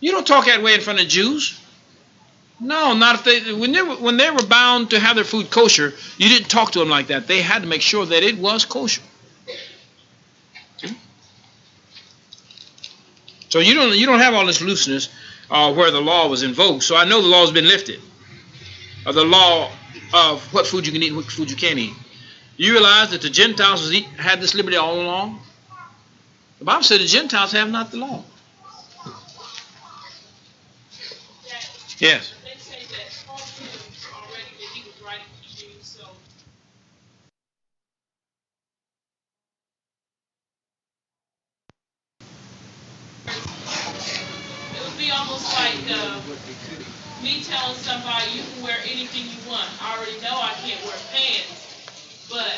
You don't talk that way in front of Jews. No, not if they when they were, when they were bound to have their food kosher. You didn't talk to them like that. They had to make sure that it was kosher. So you don't you don't have all this looseness uh, where the law was invoked. So I know the law has been lifted the law of what food you can eat and what food you can't eat. You realize that the Gentiles eat, had this liberty all along? The Bible said the Gentiles have not the law. Yes. Almost like uh, me telling somebody you can wear anything you want. I already know I can't wear pants, but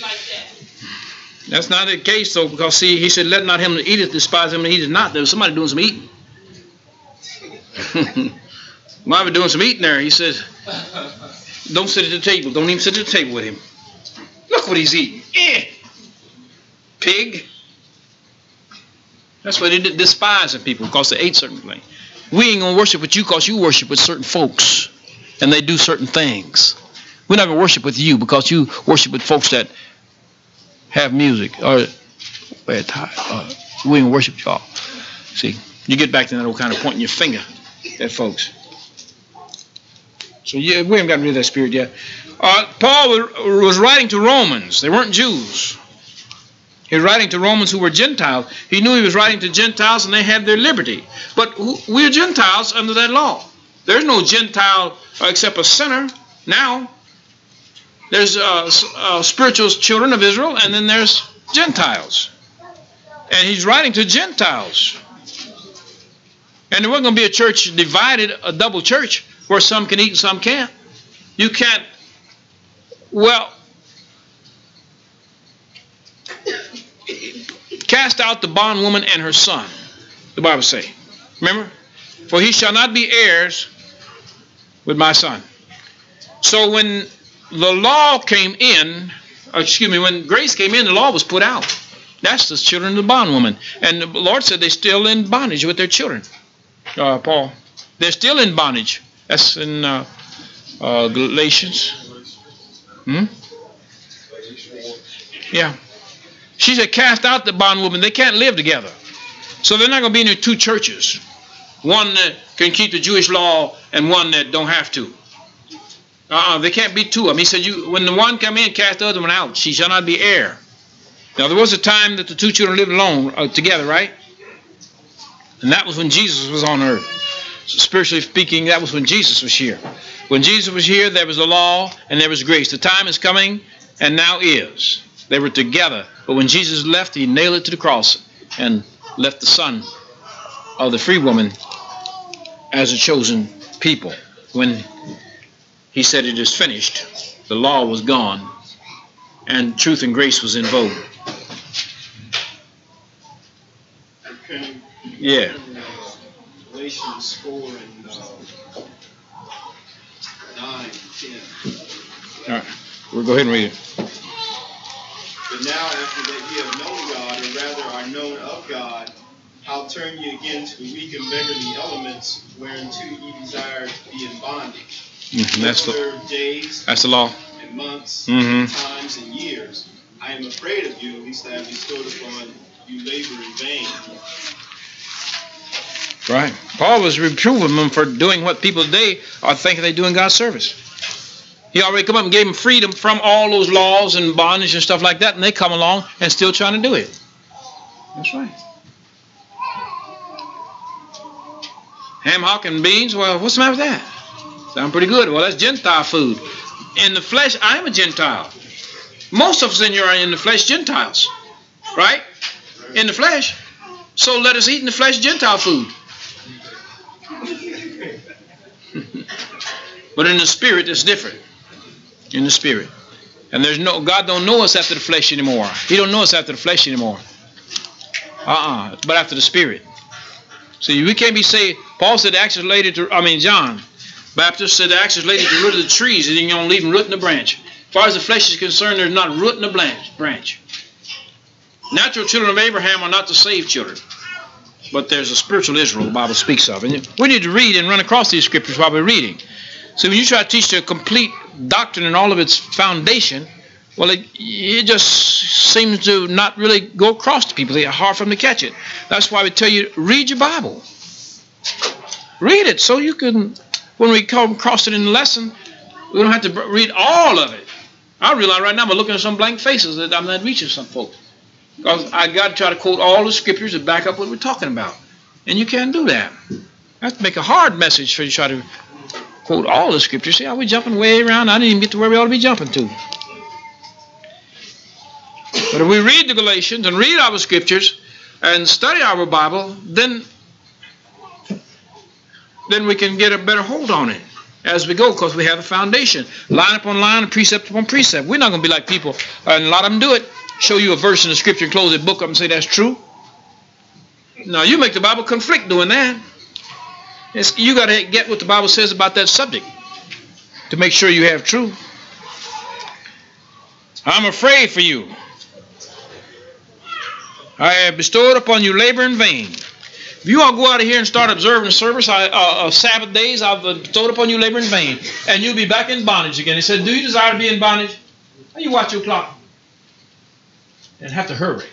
like that. That's not the case though, because see, he said, "Let not him that eateth despise him that eateth not." There was somebody doing some eating. Might be doing some eating there. He says, "Don't sit at the table. Don't even sit at the table with him. Look what he's eating. Eh, pig." That's why they did despising people because they ate certain things. We ain't gonna worship with you because you worship with certain folks, and they do certain things. We're not gonna worship with you because you worship with folks that have music or bad time. Uh, we ain't worship y'all. See, you get back to that old kind of pointing your finger at folks. So yeah, we haven't gotten rid of that spirit yet. Uh, Paul was writing to Romans. They weren't Jews. He was writing to Romans who were Gentiles. He knew he was writing to Gentiles and they had their liberty. But we're Gentiles under that law. There's no Gentile except a sinner now. There's uh, uh, spiritual children of Israel, and then there's Gentiles. And he's writing to Gentiles. And there wasn't going to be a church divided, a double church, where some can eat and some can't. You can't, well, cast out the bondwoman and her son, the Bible say. Remember? For he shall not be heirs with my son. So when the law came in, excuse me, when grace came in, the law was put out. That's the children of the bondwoman. And the Lord said they're still in bondage with their children. Uh, Paul. They're still in bondage. That's in uh, uh, Galatians. Hmm? Yeah. She said, cast out the bondwoman. They can't live together. So they're not going to be in two churches. One that can keep the Jewish law and one that don't have to. Uh-uh, they can't be two of them. He said, you, when the one come in, cast the other one out. She shall not be heir. Now, there was a time that the two children lived alone, uh, together, right? And that was when Jesus was on earth. So spiritually speaking, that was when Jesus was here. When Jesus was here, there was a law and there was grace. The time is coming and now is. They were together. But when Jesus left, he nailed it to the cross and left the son of the free woman as a chosen people. When he said it is finished, the law was gone, and truth and grace was in vogue. Okay. Yeah. Galatians 4 and uh, 9, 10. All right. We'll go ahead and read it. But now, after that ye have known God, or rather are known of God, how turn ye again to the weak and beggarly elements, whereunto ye desire to be in bondage? Mhm, That's the days that's the law. and months, Mhm. times and years. I am afraid of you, lest I have bestowed upon you labor in vain. Right. Paul was reproving them for doing what people today are thinking they do in God's service. He already come up and gave them freedom from all those laws and bondage and stuff like that, and they come along and still trying to do it. That's right. Ham, hock, and beans. Well, what's the matter with that? Sound pretty good. Well, that's Gentile food. In the flesh, I am a Gentile. Most of us in here are in the flesh Gentiles, right? In the flesh. So let us eat in the flesh Gentile food. but in the spirit, it's different. In the spirit. And there's no God don't know us after the flesh anymore. He don't know us after the flesh anymore. Uh-uh. But after the spirit. See, we can't be saved. Paul said the is related to I mean John. Baptist said the related to the root of the trees, and then you're gonna leave them root in the branch. As far as the flesh is concerned, there's not root in the branch branch. Natural children of Abraham are not the saved children. But there's a spiritual Israel the Bible speaks of. And we need to read and run across these scriptures while we're reading. So when you try to teach the complete doctrine and all of its foundation, well, it, it just seems to not really go across to people. It's hard for them to catch it. That's why we tell you, read your Bible. Read it so you can, when we come across it in the lesson, we don't have to read all of it. I realize right now I'm looking at some blank faces that I'm not reaching some folks. Because I got to try to quote all the scriptures to back up what we're talking about. And you can't do that. That's make a hard message for you to try to quote all the scriptures. See how we jumping way around? I didn't even get to where we ought to be jumping to. But if we read the Galatians and read our scriptures and study our Bible, then then we can get a better hold on it as we go because we have a foundation. Line upon line, precept upon precept. We're not going to be like people, and a lot of them do it. Show you a verse in the scripture and close the book up and say that's true. Now, you make the Bible conflict doing that. It's, you got to get what the Bible says about that subject to make sure you have truth. I'm afraid for you. I have bestowed upon you labor in vain. If you all go out of here and start observing service, uh, uh, Sabbath days, I've bestowed upon you labor in vain, and you'll be back in bondage again. He said, Do you desire to be in bondage? How you watch your clock? And have to hurry.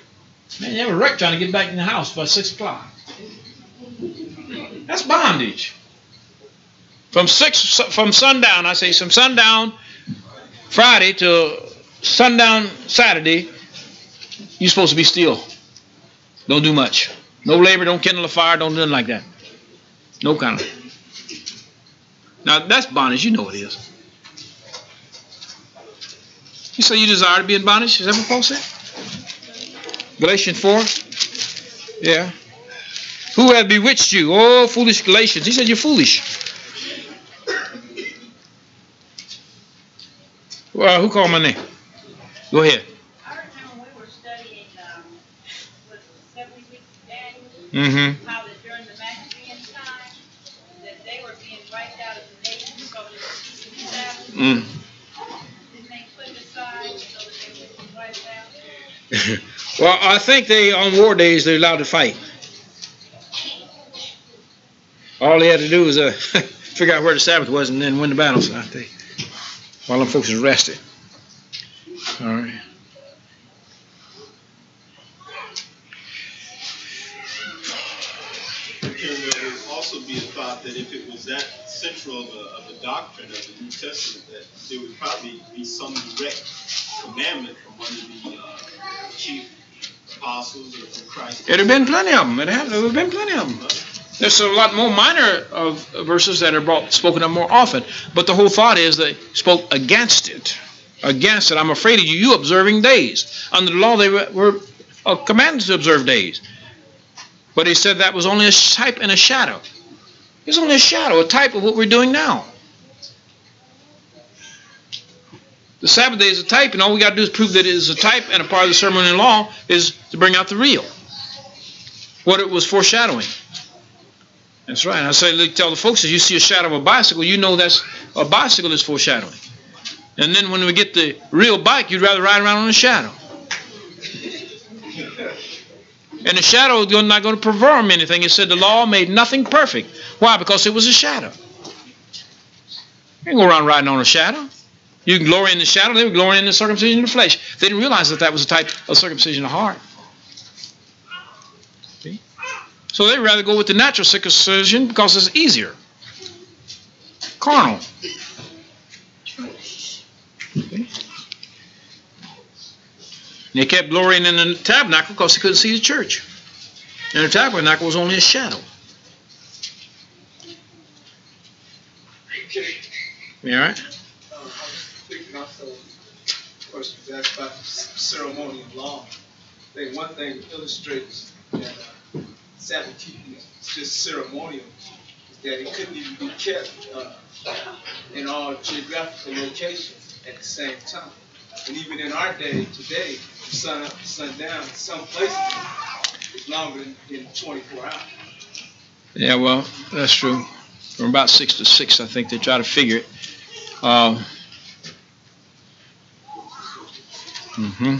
Man, you have a wreck trying to get back in the house by 6 o'clock. That's bondage. From six from sundown, I say from sundown Friday to sundown Saturday, you're supposed to be still. Don't do much. No labor, don't kindle a fire, don't do nothing like that. No kind of. Now that's bondage, you know it is. You say you desire to be in bondage? Is that what Paul said? Galatians 4? Yeah. Who have bewitched you? Oh, foolish Galatians. He said you're foolish. Well, who called my name? Go ahead. Mm-hmm. how that during the Maccabean time, that they were being wiped out of the nation because of the keeping the Sabbath. Mm. Well, I think they on war days they're allowed to fight. All they had to do was uh, figure out where the Sabbath was and then win the battle. So I think while them folks was rested. All right. Also be a thought that if it was that central of a, of a doctrine of the New Testament, that there would probably be some direct commandment from one of the uh, chief apostles or from Christ. There'd have been plenty of them. It have, there would have been plenty of them. There's a lot more minor of verses that are brought, spoken of more often. But the whole thought is they spoke against it. Against it. I'm afraid of you, you observing days. Under the law, they were, were uh, commanded to observe days. But he said that was only a type and a shadow. It's only a shadow, a type of what we're doing now. The Sabbath day is a type, and all we got to do is prove that it is a type and a part of the ceremonial law is to bring out the real. What it was foreshadowing. That's right. I say, tell the folks, if you see a shadow of a bicycle, you know that's a bicycle is foreshadowing. And then when we get the real bike, you'd rather ride around on a shadow. And the shadow is not going to perform anything. It said the law made nothing perfect. Why? Because it was a shadow. You can go around riding on a shadow. You can glory in the shadow, they were glorying in the circumcision of the flesh. They didn't realize that that was a type of circumcision of the heart. See? So they'd rather go with the natural circumcision because it's easier. Carnal. See? They kept glorying in the tabernacle because they couldn't see the church. And the tabernacle was only a shadow. Okay. You all right? Questions asked about ceremonial law. I think one thing illustrates that uh, Sabbath keeping is just ceremonial is that it couldn't even be kept uh, in all geographical locations at the same time. And even in our day, today, sun up to sundown, some places it's longer than, than 24 hours. Yeah, well, that's true. From about six to six, I think they try to figure it. Um, hmm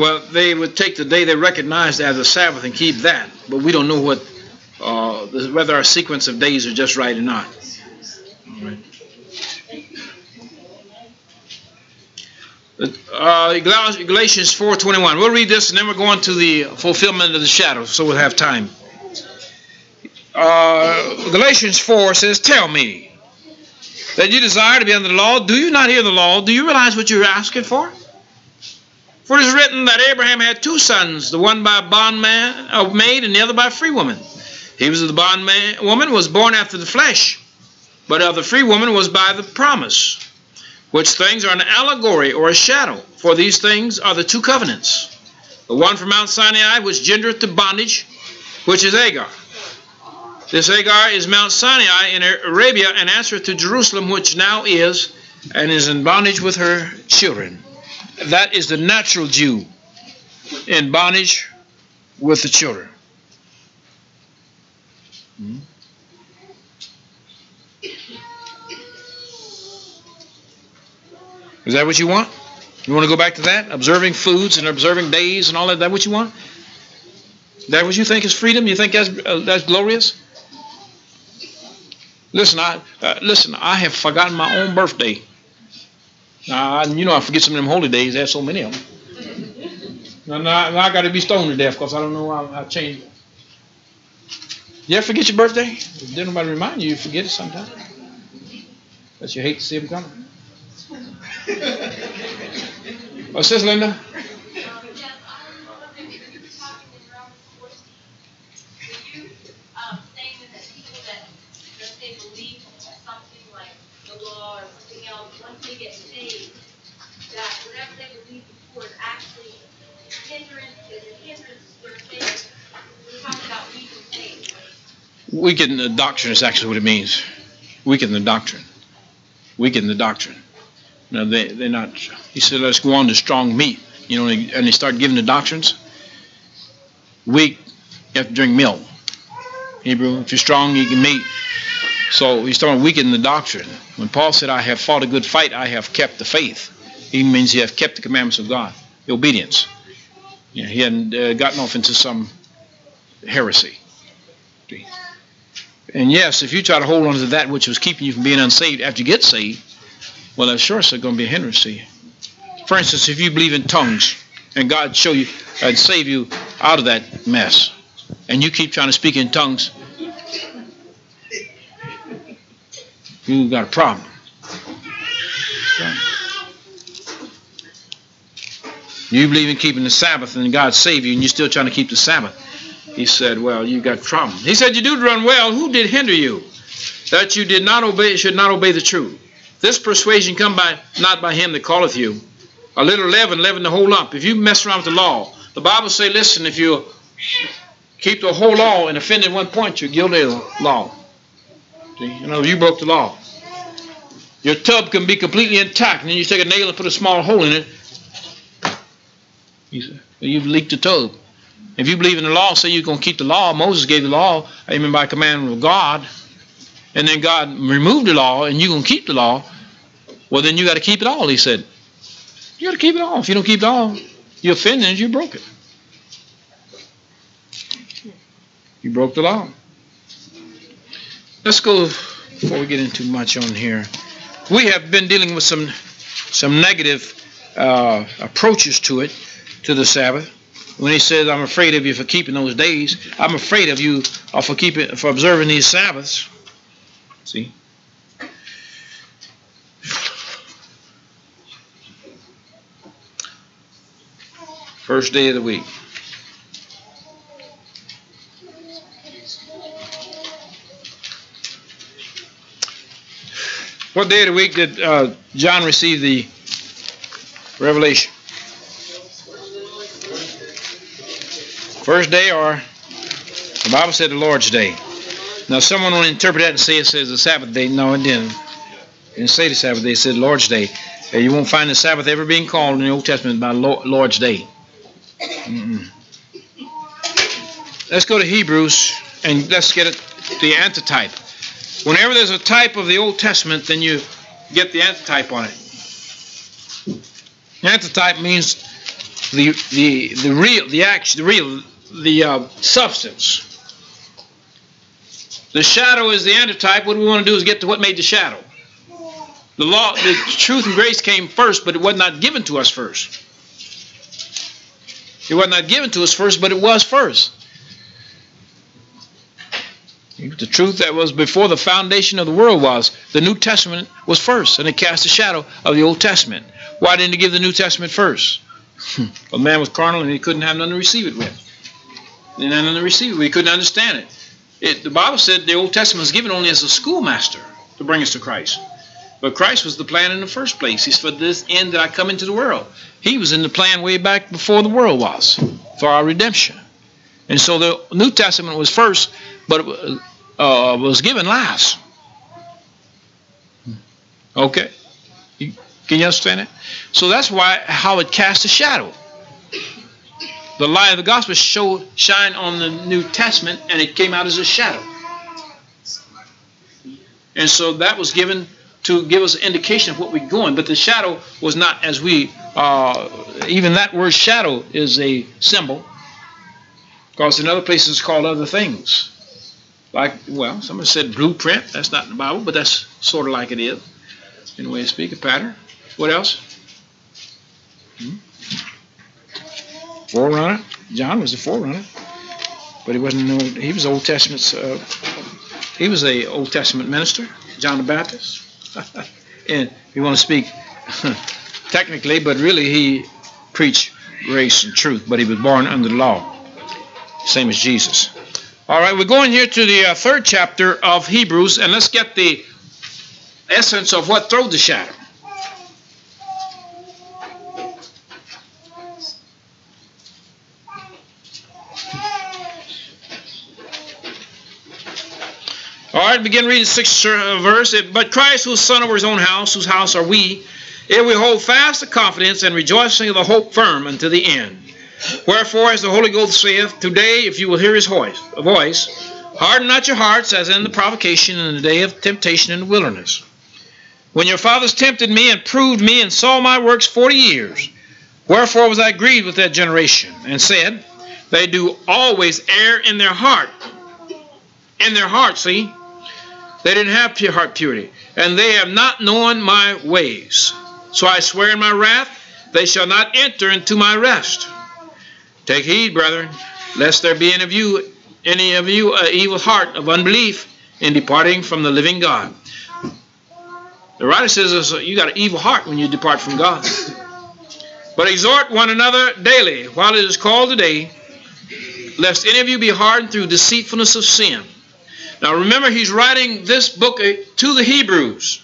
Well, they would take the day they recognized as a Sabbath and keep that, but we don't know what uh, whether our sequence of days are just right or not. Uh, Galatians 4.21. We'll read this and then we're going to the fulfillment of the shadow, so we'll have time. Uh, Galatians 4 says, Tell me that you desire to be under the law. Do you not hear the law? Do you realize what you're asking for? For it is written that Abraham had two sons, the one by a bondman, a maid, and the other by a free woman. He was of the bondman woman was born after the flesh, but of the free woman was by the promise. Which things are an allegory or a shadow, for these things are the two covenants. The one from Mount Sinai, which gendereth to bondage, which is Agar. This Agar is Mount Sinai in Arabia, and answereth to Jerusalem, which now is, and is in bondage with her children. That is the natural Jew in bondage with the children. Hmm? Is that what you want? You want to go back to that? Observing foods and observing days and all that? That what you want? That what you think is freedom? You think that's uh, that's glorious? Listen, I uh, listen. I have forgotten my own birthday. Now, you know I forget some of them holy days. There's so many of them. Now, now, now I got to be stoned to death because I don't know how I changed it. You ever forget your birthday? Didn't nobody remind you, you forget it sometimes. But you hate to see them coming. What's this, Linda? Weaken the doctrine is actually what it means. Weaken the doctrine. Weaken the doctrine. No, they, they're not. He said, let's go on to strong meat. You know, and they start giving the doctrines. Weak, you have to drink milk. Hebrew, if you're strong, you can meat. So he's talking about weakening the doctrine. When Paul said, I have fought a good fight, I have kept the faith, he means he have kept the commandments of God, the obedience. You know, he hadn't uh, gotten off into some heresy. And yes, if you try to hold on to that which was keeping you from being unsaved after you get saved, well, that's sure it's going to be a hindrance to you. For instance, if you believe in tongues and God show you and save you out of that mess, and you keep trying to speak in tongues, you got a problem. You believe in keeping the Sabbath and God save you and you're still trying to keep the Sabbath. He said, Well, you got trouble. He said, You do run well. Who did hinder you? That you did not obey, should not obey the truth. This persuasion come by not by him that calleth you. A little leaven, leaven the whole lump. If you mess around with the law, the Bible say, listen, if you keep the whole law and offend at one point, you're guilty of the law. See? You know, you broke the law. Your tub can be completely intact, and then you take a nail and put a small hole in it. You've leaked the tub. If you believe in the law, say you're going to keep the law. Moses gave the law, amen, by commandment of God. And then God removed the law, and you're going to keep the law. Well, then you got to keep it all, he said. You got to keep it all. If you don't keep it all, you offend and you broke it. You broke the law. Let's go before we get into much on here. We have been dealing with some some negative uh, approaches to it, to the Sabbath when he says, I'm afraid of you for keeping those days, I'm afraid of you for keeping for observing these Sabbaths. See? First day of the week. What day of the week did uh, John receive the revelation? First day or the Bible said the Lord's day. Now someone will interpret that and say it says the Sabbath day. No, it didn't. It didn't say the Sabbath day, it said Lord's day. And you won't find the Sabbath ever being called in the Old Testament by Lord's day. Mm-mm. Let's go to Hebrews and let's get it, the antitype. Whenever there's a type of the Old Testament, then you get the antitype on it. Antitype means the the the real the action the real the uh, substance. The shadow is the antitype. What we want to do is get to what made the shadow. The law, the truth and grace came first, but it was not given to us first. It was not given to us first, but it was first. The truth that was before the foundation of the world was the New Testament was first, and it cast a shadow of the Old Testament. Why didn't he give the New Testament first? a man was carnal and he couldn't have nothing to receive it with. He didn't have nothing to receive it. He couldn't understand it. it. The Bible said the Old Testament was given only as a schoolmaster to bring us to Christ. But Christ was the plan in the first place. He's for this end that I come into the world. He was in the plan way back before the world was for our redemption. And so the New Testament was first, but uh, was given last. Okay? Can you understand it? So that's why how it casts a shadow. The light of the gospel showed shine on the New Testament, and it came out as a shadow. And so that was given to give us an indication of what we're going. But the shadow was not as we, uh, even that word shadow is a symbol. Because in other places it's called other things. Like, well, somebody said blueprint. That's not in the Bible, but that's sort of like it is. In a way to speak, a pattern. What else? Hmm? Forerunner. John was a forerunner. But he wasn't, no, he was Old Testament, uh, he was a Old Testament minister, John the Baptist. and you want to speak technically, but really he preached grace and truth, but he was born under the law, same as Jesus. All right, we're going here to the uh, third chapter of Hebrews, and let's get the essence of what threw the shadow. All right, begin reading sixth verse. But Christ, who is son over his own house, whose house are we, if we hold fast the confidence and rejoicing of the hope firm unto the end. Wherefore, as the Holy Ghost saith, Today, if you will hear his voice, voice, harden not your hearts as in the provocation in the day of temptation in the wilderness. When your fathers tempted me and proved me and saw my works forty years, wherefore was I grieved with that generation, and said, They do always err in their heart. In their heart, see? They didn't have pure heart purity, and they have not known my ways. So I swear in my wrath, they shall not enter into my rest. Take heed, brethren, lest there be any of you, any of you, an evil heart of unbelief in departing from the living God. The writer says you got an evil heart when you depart from God. But exhort one another daily, while it is called today, lest any of you be hardened through deceitfulness of sin. Now remember, he's writing this book uh, to the Hebrews.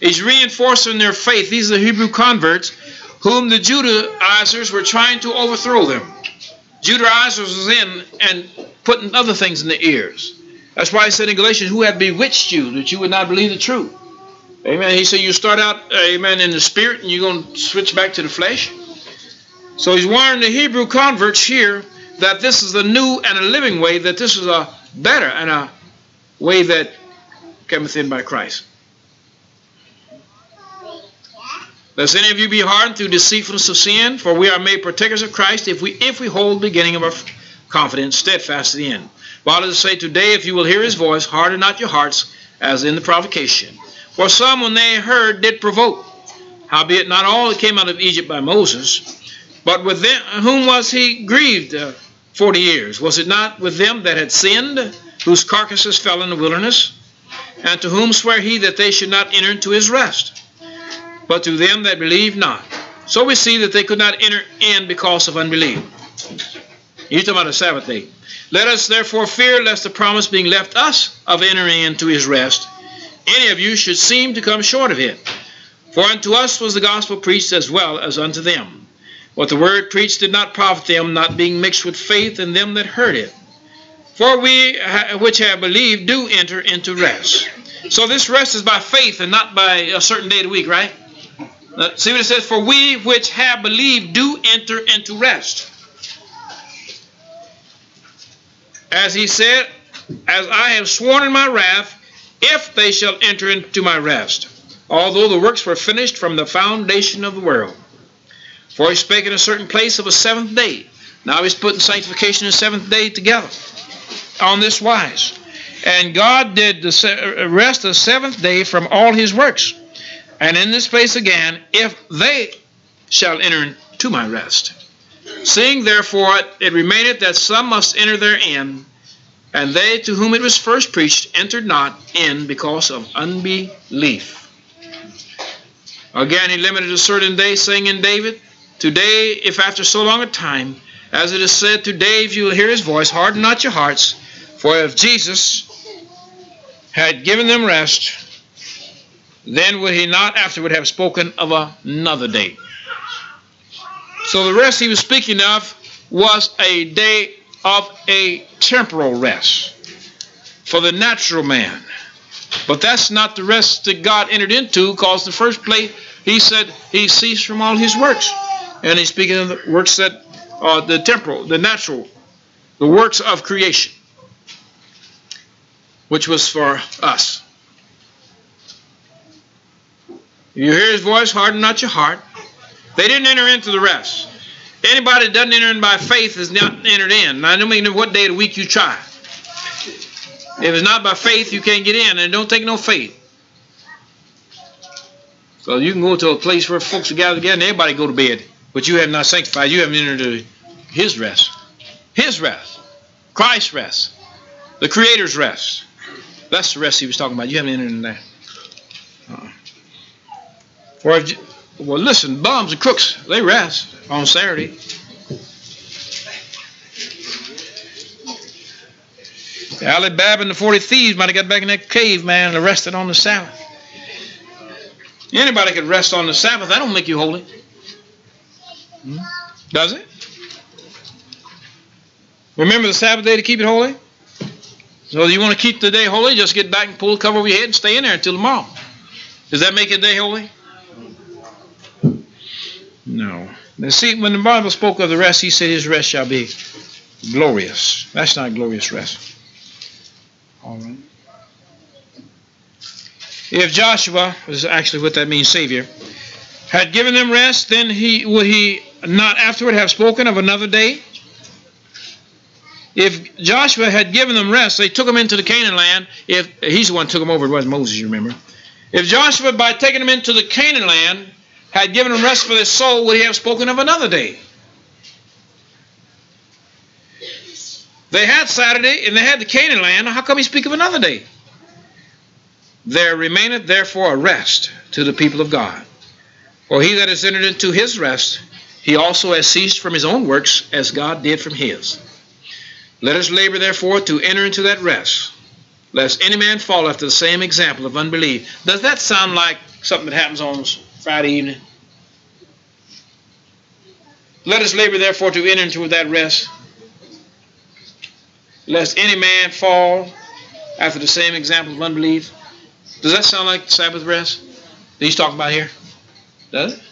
He's reinforcing their faith. These are the Hebrew converts whom the Judaizers were trying to overthrow them. Judaizers was in and putting other things in the ears. That's why he said in Galatians, Who had bewitched you that you would not believe the truth? Amen. He said you start out, amen, in the spirit and you're going to switch back to the flesh. So he's warning the Hebrew converts here that this is a new and a living way, that this is a better and a way that cometh in by Christ. Lest any of you be hardened through deceitfulness of sin, for we are made partakers of Christ if we if we hold the beginning of our confidence steadfast to the end. While it say, Today, if you will hear his voice, harden not your hearts, as in the provocation. For some, when they heard, did provoke. Howbeit, not all that came out of Egypt by Moses, but with them, whom was he grieved uh, forty years? Was it not with them that had sinned, whose carcasses fell in the wilderness? And to whom sware he that they should not enter into his rest? But to them that believe not. So we see that they could not enter in because of unbelief. He's talking about the Sabbath day. Let us therefore fear lest the promise being left us of entering into his rest, any of you should seem to come short of it. For unto us was the gospel preached as well as unto them. What the word preached did not profit them, not being mixed with faith in them that heard it. For we which have believed do enter into rest. So this rest is by faith and not by a certain day of the week, right? Uh, see what it says? For we which have believed do enter into rest. As he said, As I have sworn in my wrath, if they shall enter into my rest, although the works were finished from the foundation of the world. For he spake in a certain place of a seventh day. Now he's putting sanctification and seventh day together on this wise. And God did the rest the seventh day from all his works. And in this place again, if they shall enter into my rest. Seeing therefore it remaineth that some must enter therein, and they to whom it was first preached entered not in because of unbelief. Again, he limited a certain day, saying in David, Today, if after so long a time, as it is said, today if you will hear his voice, harden not your hearts. For if Jesus had given them rest, then would he not afterward have spoken of another day? So the rest he was speaking of was a day of a temporal rest for the natural man. But that's not the rest that God entered into, because the first place he said he ceased from all his works. And he's speaking of the works that are the temporal, the natural, the works of creation, which was for us. You hear his voice, harden not your heart. They didn't enter into the rest. Anybody that doesn't enter in by faith is not entered in. Now, I don't mean what day of the week you try. If it's not by faith, you can't get in, and don't take no faith. So you can go to a place where folks are gathered together and everybody go to bed, but you have not sanctified. You haven't entered into His rest. His rest. Christ's rest. The Creator's rest. That's the rest he was talking about. You haven't entered in that. Uh-uh. If, well, listen, bums and crooks, they rest on Saturday. Ali Baba and the 40 thieves might have got back in that cave, man, and rested on the Sabbath. Anybody could rest on the Sabbath. That don't make you holy. Hmm? Does it? Remember the Sabbath day to keep it holy? So you want to keep the day holy, just get back and pull the cover over your head and stay in there until tomorrow. Does that make a day holy? No. Now see, when the Bible spoke of the rest, he said his rest shall be glorious. That's not glorious rest. All right. If Joshua, is actually what that means, Savior, had given them rest, then he would he not afterward have spoken of another day? If Joshua had given them rest, they took them into the Canaan land. If he's the one who took them over, it wasn't Moses, you remember. If Joshua, by taking them into the Canaan land, had given them rest for their soul, would he have spoken of another day? They had Saturday and they had the Canaan land. How come he speak of another day? There remaineth therefore a rest to the people of God. For he that has entered into his rest, he also has ceased from his own works, as God did from his. Let us labor therefore to enter into that rest, lest any man fall after the same example of unbelief. Does that sound like something that happens on Friday evening? Let us labor therefore to enter into that rest, lest any man fall after the same example of unbelief. Does that sound like Sabbath rest that he's talking about here? Does it?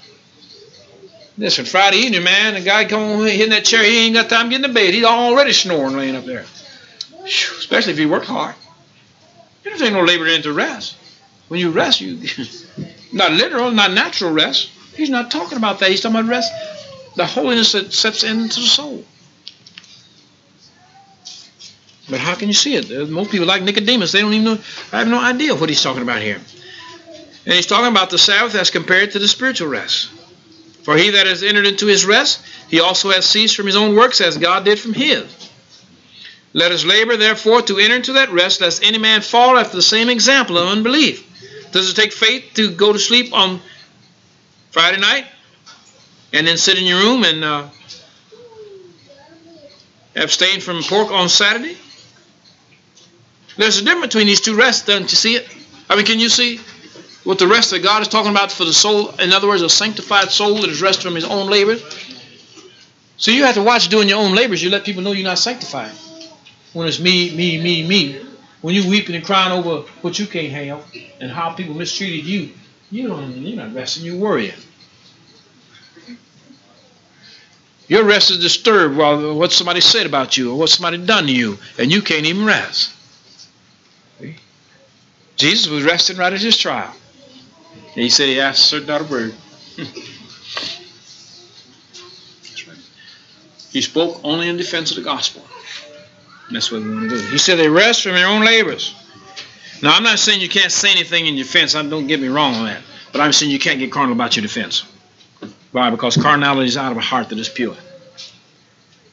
Listen, Friday evening, man, the guy come on hitting that chair, he ain't got time getting to in bed. He's already snoring laying up there. Whew, especially if he worked hard. You don't take no labor into rest. When you rest, you not literal, not natural rest. He's not talking about that. He's talking about rest, the holiness that sets into the soul. But how can you see it? Most people like Nicodemus, they don't even know, I have no idea what he's talking about here. And he's talking about the Sabbath as compared to the spiritual rest. For he that has entered into his rest, he also has ceased from his own works as God did from his. Let us labor, therefore, to enter into that rest, lest any man fall after the same example of unbelief. Does it take faith to go to sleep on Friday night and then sit in your room and uh, abstain from pork on Saturday? There's a difference between these two rests, don't you see it? I mean, can you see what the rest that God is talking about for the soul? In other words, a sanctified soul that is rested from his own labors. So you have to watch doing your own labors. You let people know you're not sanctified. When it's me, me, me, me. When you're weeping and crying over what you can't have and how people mistreated you, you don't, you're not resting, you're worrying. Your rest is disturbed while what somebody said about you or what somebody done to you, and you can't even rest. See? Jesus was resting right at his trial. And he said he asked certain not a word. He spoke only in defense of the gospel. That's what we want to do. He said they rest from their own labors. Now, I'm not saying you can't say anything in your defense. I, Don't get me wrong on that. But I'm saying you can't get carnal about your defense. Why? Because carnality is out of a heart that is pure.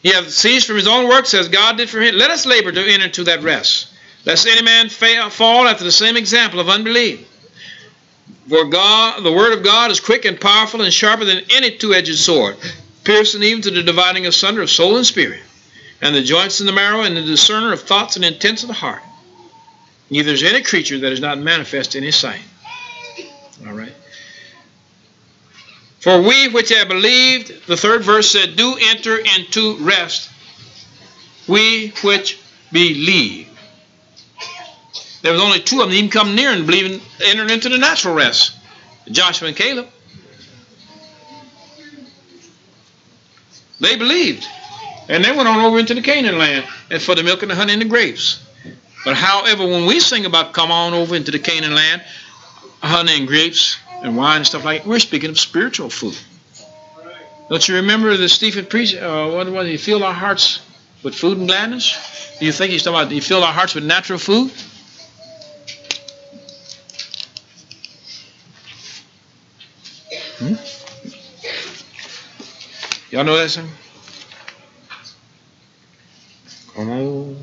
He hath ceased from his own works as God did for him. Let us labor to enter into that rest, lest any man fail, fall after the same example of unbelief. For God, the word of God is quick and powerful and sharper than any two-edged sword, piercing even to the dividing asunder of soul and spirit, and the joints and the marrow, and the discerner of thoughts and intents of the heart. Neither is any creature that is not manifest in his sight. All right. For we which have believed, the third verse said, do enter into rest. We which believe. There was only two of them that even come near and believing, entered into the natural rest. Joshua and Caleb. They believed. And they went on over into the Canaan land and for the milk and the honey and the grapes. But however, when we sing about come on over into the Canaan land, honey and grapes and wine and stuff like that, we're speaking of spiritual food. Don't you remember the Stephen preach? Uh, what was he? Fill our hearts with food and gladness. Do you think he's talking about? You fill our hearts with natural food? Hmm? Y'all know that song? Oh,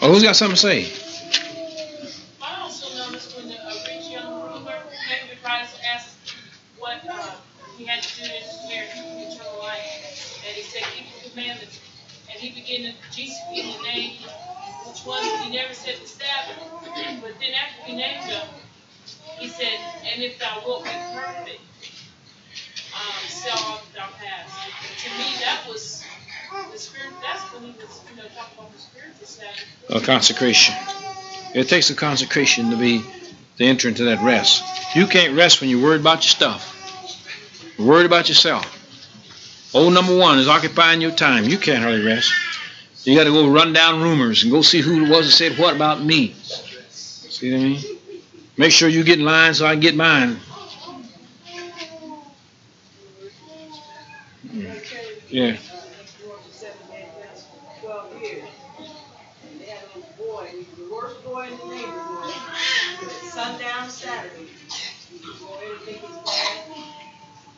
who's got something to say? I also noticed when the uh, rich young ruler came to Christ and asked what uh, he had to do to inherit eternal life, and he said, "Keep the commandments." And he began to Jesus began to name which one. He never said the Sabbath, but then after he named them, he said, "And if thou wilt be perfect, um, sell that thou hast." To me, that was the spirit. That's when he was, you know, talking about the spiritual Sabbath. A consecration. It takes a consecration to be to enter into that rest. You can't rest when you're worried about your stuff. You're worried about yourself. Old number one is occupying your time. You can't hardly rest. You got to go run down rumors and go see who it was that said what about me. See what I mean? Make sure you get in line so I can get mine. Yeah. Twelve years. And they had a little boy, he was the worst boy in the neighborhood. Sundown Saturday. He would go in and think he's bad,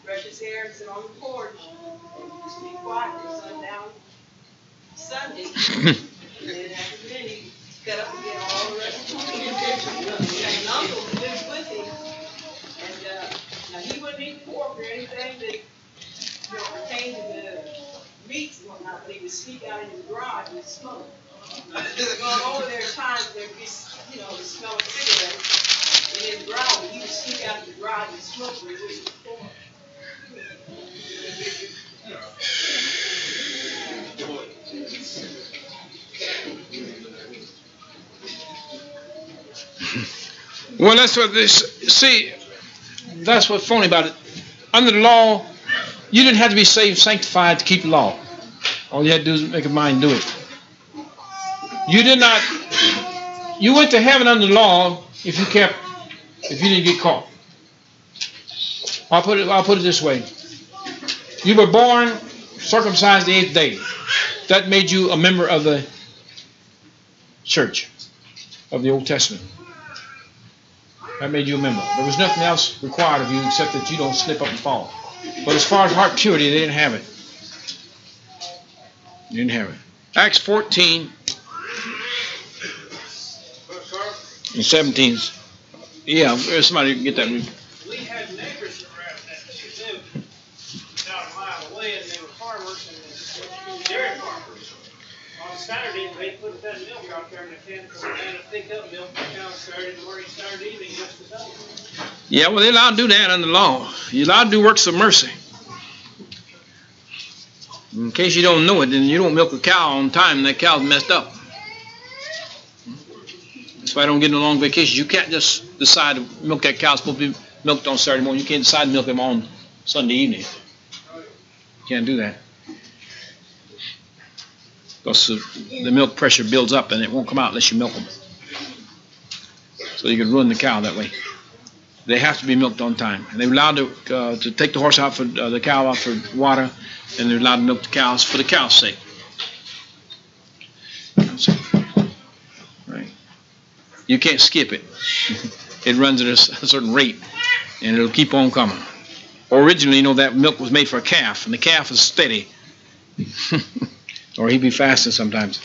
brush his hair and sit on the porch. Just be quiet till sundown Sunday. And then after that, he got up and get all the rest of the attention. He had an uncle who lives with him. And, uh, now he wouldn't eat pork or anything that, you know, pertained to the meats and whatnot, but he would sneak out in his garage and smoke. Well, over there times, there'd be, you know, the smell of cigarettes his garage, but he would sneak out in the garage and smoke he wouldn't eat pork. Well, that's what this. See, that's what's funny about it. Under the law, you didn't have to be saved, sanctified to keep the law. All you had to do is make a mind do it. You did not. You went to heaven under the law if you kept, if you didn't get caught. I'll put it. I'll put it this way. You were born circumcised the eighth day. That made you a member of the church of the Old Testament. That made you a member. There was nothing else required of you except that you don't slip up and fall. But as far as heart purity, they didn't have it. They didn't have it. Acts 14 and 17. Yeah, somebody get that. We had neighbors around that lived about a mile away, and they were farmers and dairy farmers. On Saturday, they put that milk out there in the can, and they pick up milk from town Saturday morning, Saturday evening, just as well. Yeah, well, they're allowed to do that under the law. You're allowed to do works of mercy. In case you don't know it, then you don't milk a cow on time, and that cow's messed up. That's why I don't get no long vacations. You can't just decide to milk that cow. It's supposed to be milked on Saturday morning. You can't decide to milk them on Sunday evening. You can't do that. Because the milk pressure builds up and it won't come out unless you milk them. So you can ruin the cow that way. They have to be milked on time. And they're allowed to, uh, to take the horse out for uh, the cow out for water, and they're allowed to milk the cows for the cow's sake. Right. You can't skip it. it runs at a certain rate, and it'll keep on coming. Originally, you know, that milk was made for a calf, and the calf is steady. or he'd be fasting sometimes.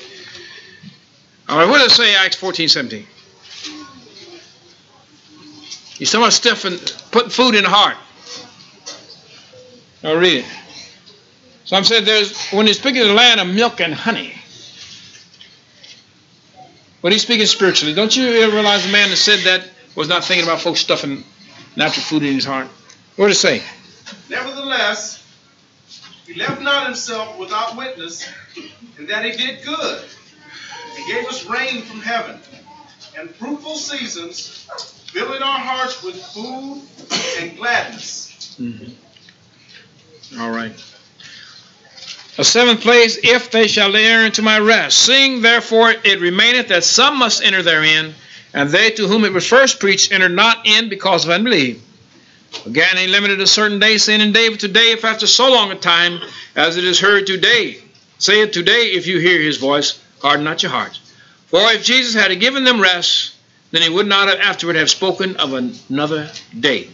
All right, what does it say, Acts 14, 17? He's talking about stuffing, putting food in the heart. Now read it. So I'm saying there's, when he's speaking of the land of milk and honey, but he's speaking spiritually. Don't you realize the man that said that was not thinking about folks stuffing natural food in his heart? What did it say? Nevertheless, he left not himself without witness, and that he did good, and gave us rain from heaven, and fruitful seasons, filling our hearts with food and gladness. Mm-hmm. All right. A seventh place, if they shall enter into my rest. Seeing therefore it remaineth that some must enter therein, and they to whom it was first preached entered not in because of unbelief. Again, he limited a certain day, saying in David today, if after so long a time as it is heard today, say it today if you hear his voice, harden not your hearts. For if Jesus had given them rest, then he would not have afterward have spoken of another day.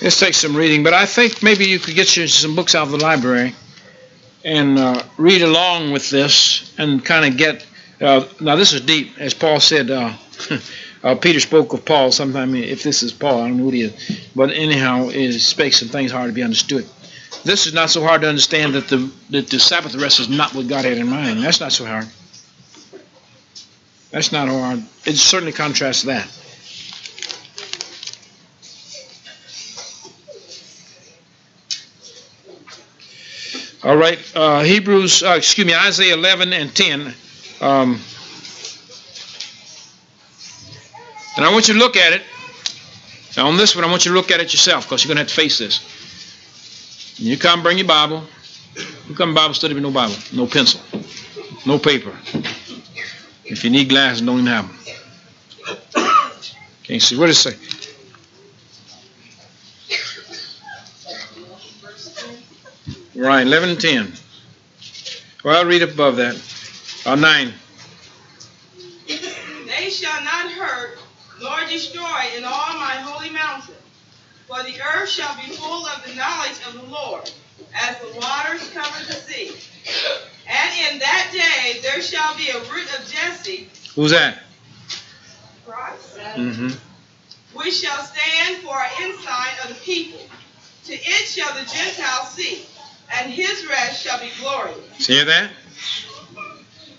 This takes some reading, but I think maybe you could get you some books out of the library and uh, read along with this and kind of get. Uh, now, this is deep, as Paul said. Uh, uh, Peter spoke of Paul. Sometime, if this is Paul, I don't know what he is, but anyhow, he speaks some things hard to be understood. This is not so hard to understand that the that the Sabbath rest is not what God had in mind. That's not so hard. That's not hard. It certainly contrasts that. All right, uh, Hebrews, uh, excuse me, Isaiah 11 and 10. Um, and I want you to look at it. Now, on this one, I want you to look at it yourself because you're going to have to face this. You come, bring your Bible. You come Bible study with no Bible, no pencil, no paper. If you need glasses, don't even have them. Can't see. What does it say? Right, 11 and 10. Well, I'll read above that. Uh, 9. They shall not hurt nor destroy in all my holy mountain. For the earth shall be full of the knowledge of the Lord, as the waters cover the sea. And in that day there shall be a root of Jesse. Who's that? Christ. Mm-hmm. Which shall stand for an ensign of the people. To it shall the Gentiles see, and his rest shall be glorious. See that?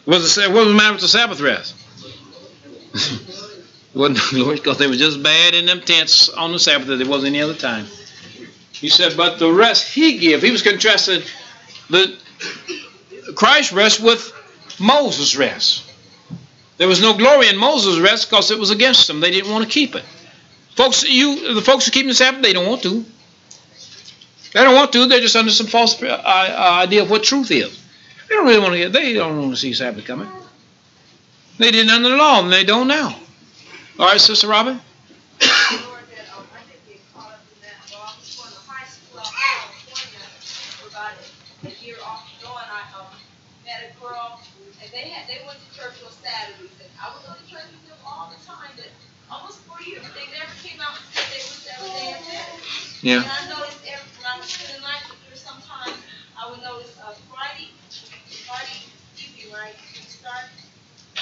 What was the, what was the matter with the Sabbath rest? wasn't glorious because they were just bad in them tents on the Sabbath as it was any other time. He said, but the rest he give. He was contrasting the Christ's rest with Moses' rest. There was no glory in Moses' rest because it was against them. They didn't want to keep it. Folks, you the folks who keep the Sabbath, they don't want to. They don't want to. They're just under some false uh, uh, idea of what truth is. They don't really want to get. They don't want to see Sabbath coming. They didn't under the law, and they don't now. All right, Sister Robin. They had they went to church on Saturdays, and I would go to church with them all the time. But almost four years, but they never came out and said they were seven day Adventists. Yeah. And I noticed every, when I was spending night with her, sometimes I would notice uh, Friday, Friday evening, right, would start,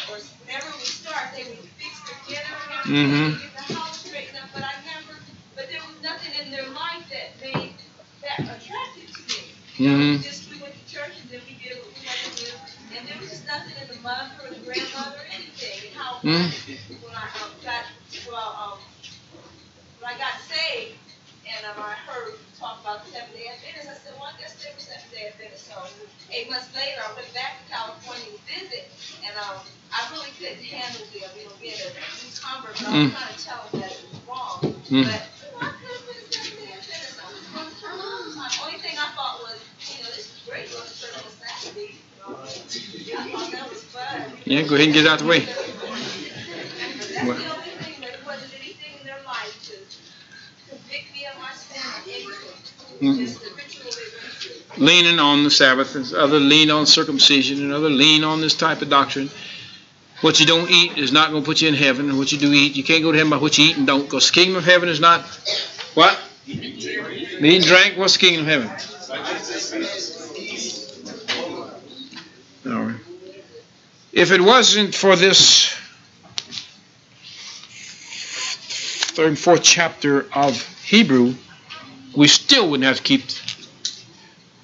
or whenever we start, they would fix their dinner and Mhm. everything, get the house straightened up. But I never, but there was nothing in their life that made that attractive to me. You know, Mhm. Just we went to church and then we did what we had to do, and there was just nothing in the mother or the grandmother or anything. And how Mhm. Me of my sin or anything. Mhm. Just the ritual they went through. leaning on the Sabbath, and other lean on circumcision, and other lean on this type of doctrine. What you don't eat is not going to put you in heaven. And what you do eat, you can't go to heaven by what you eat and don't. Because the kingdom of heaven is not what? Meat and drink. What's the kingdom of heaven? All right. If it wasn't for this third and fourth chapter of Hebrew, we still wouldn't have to keep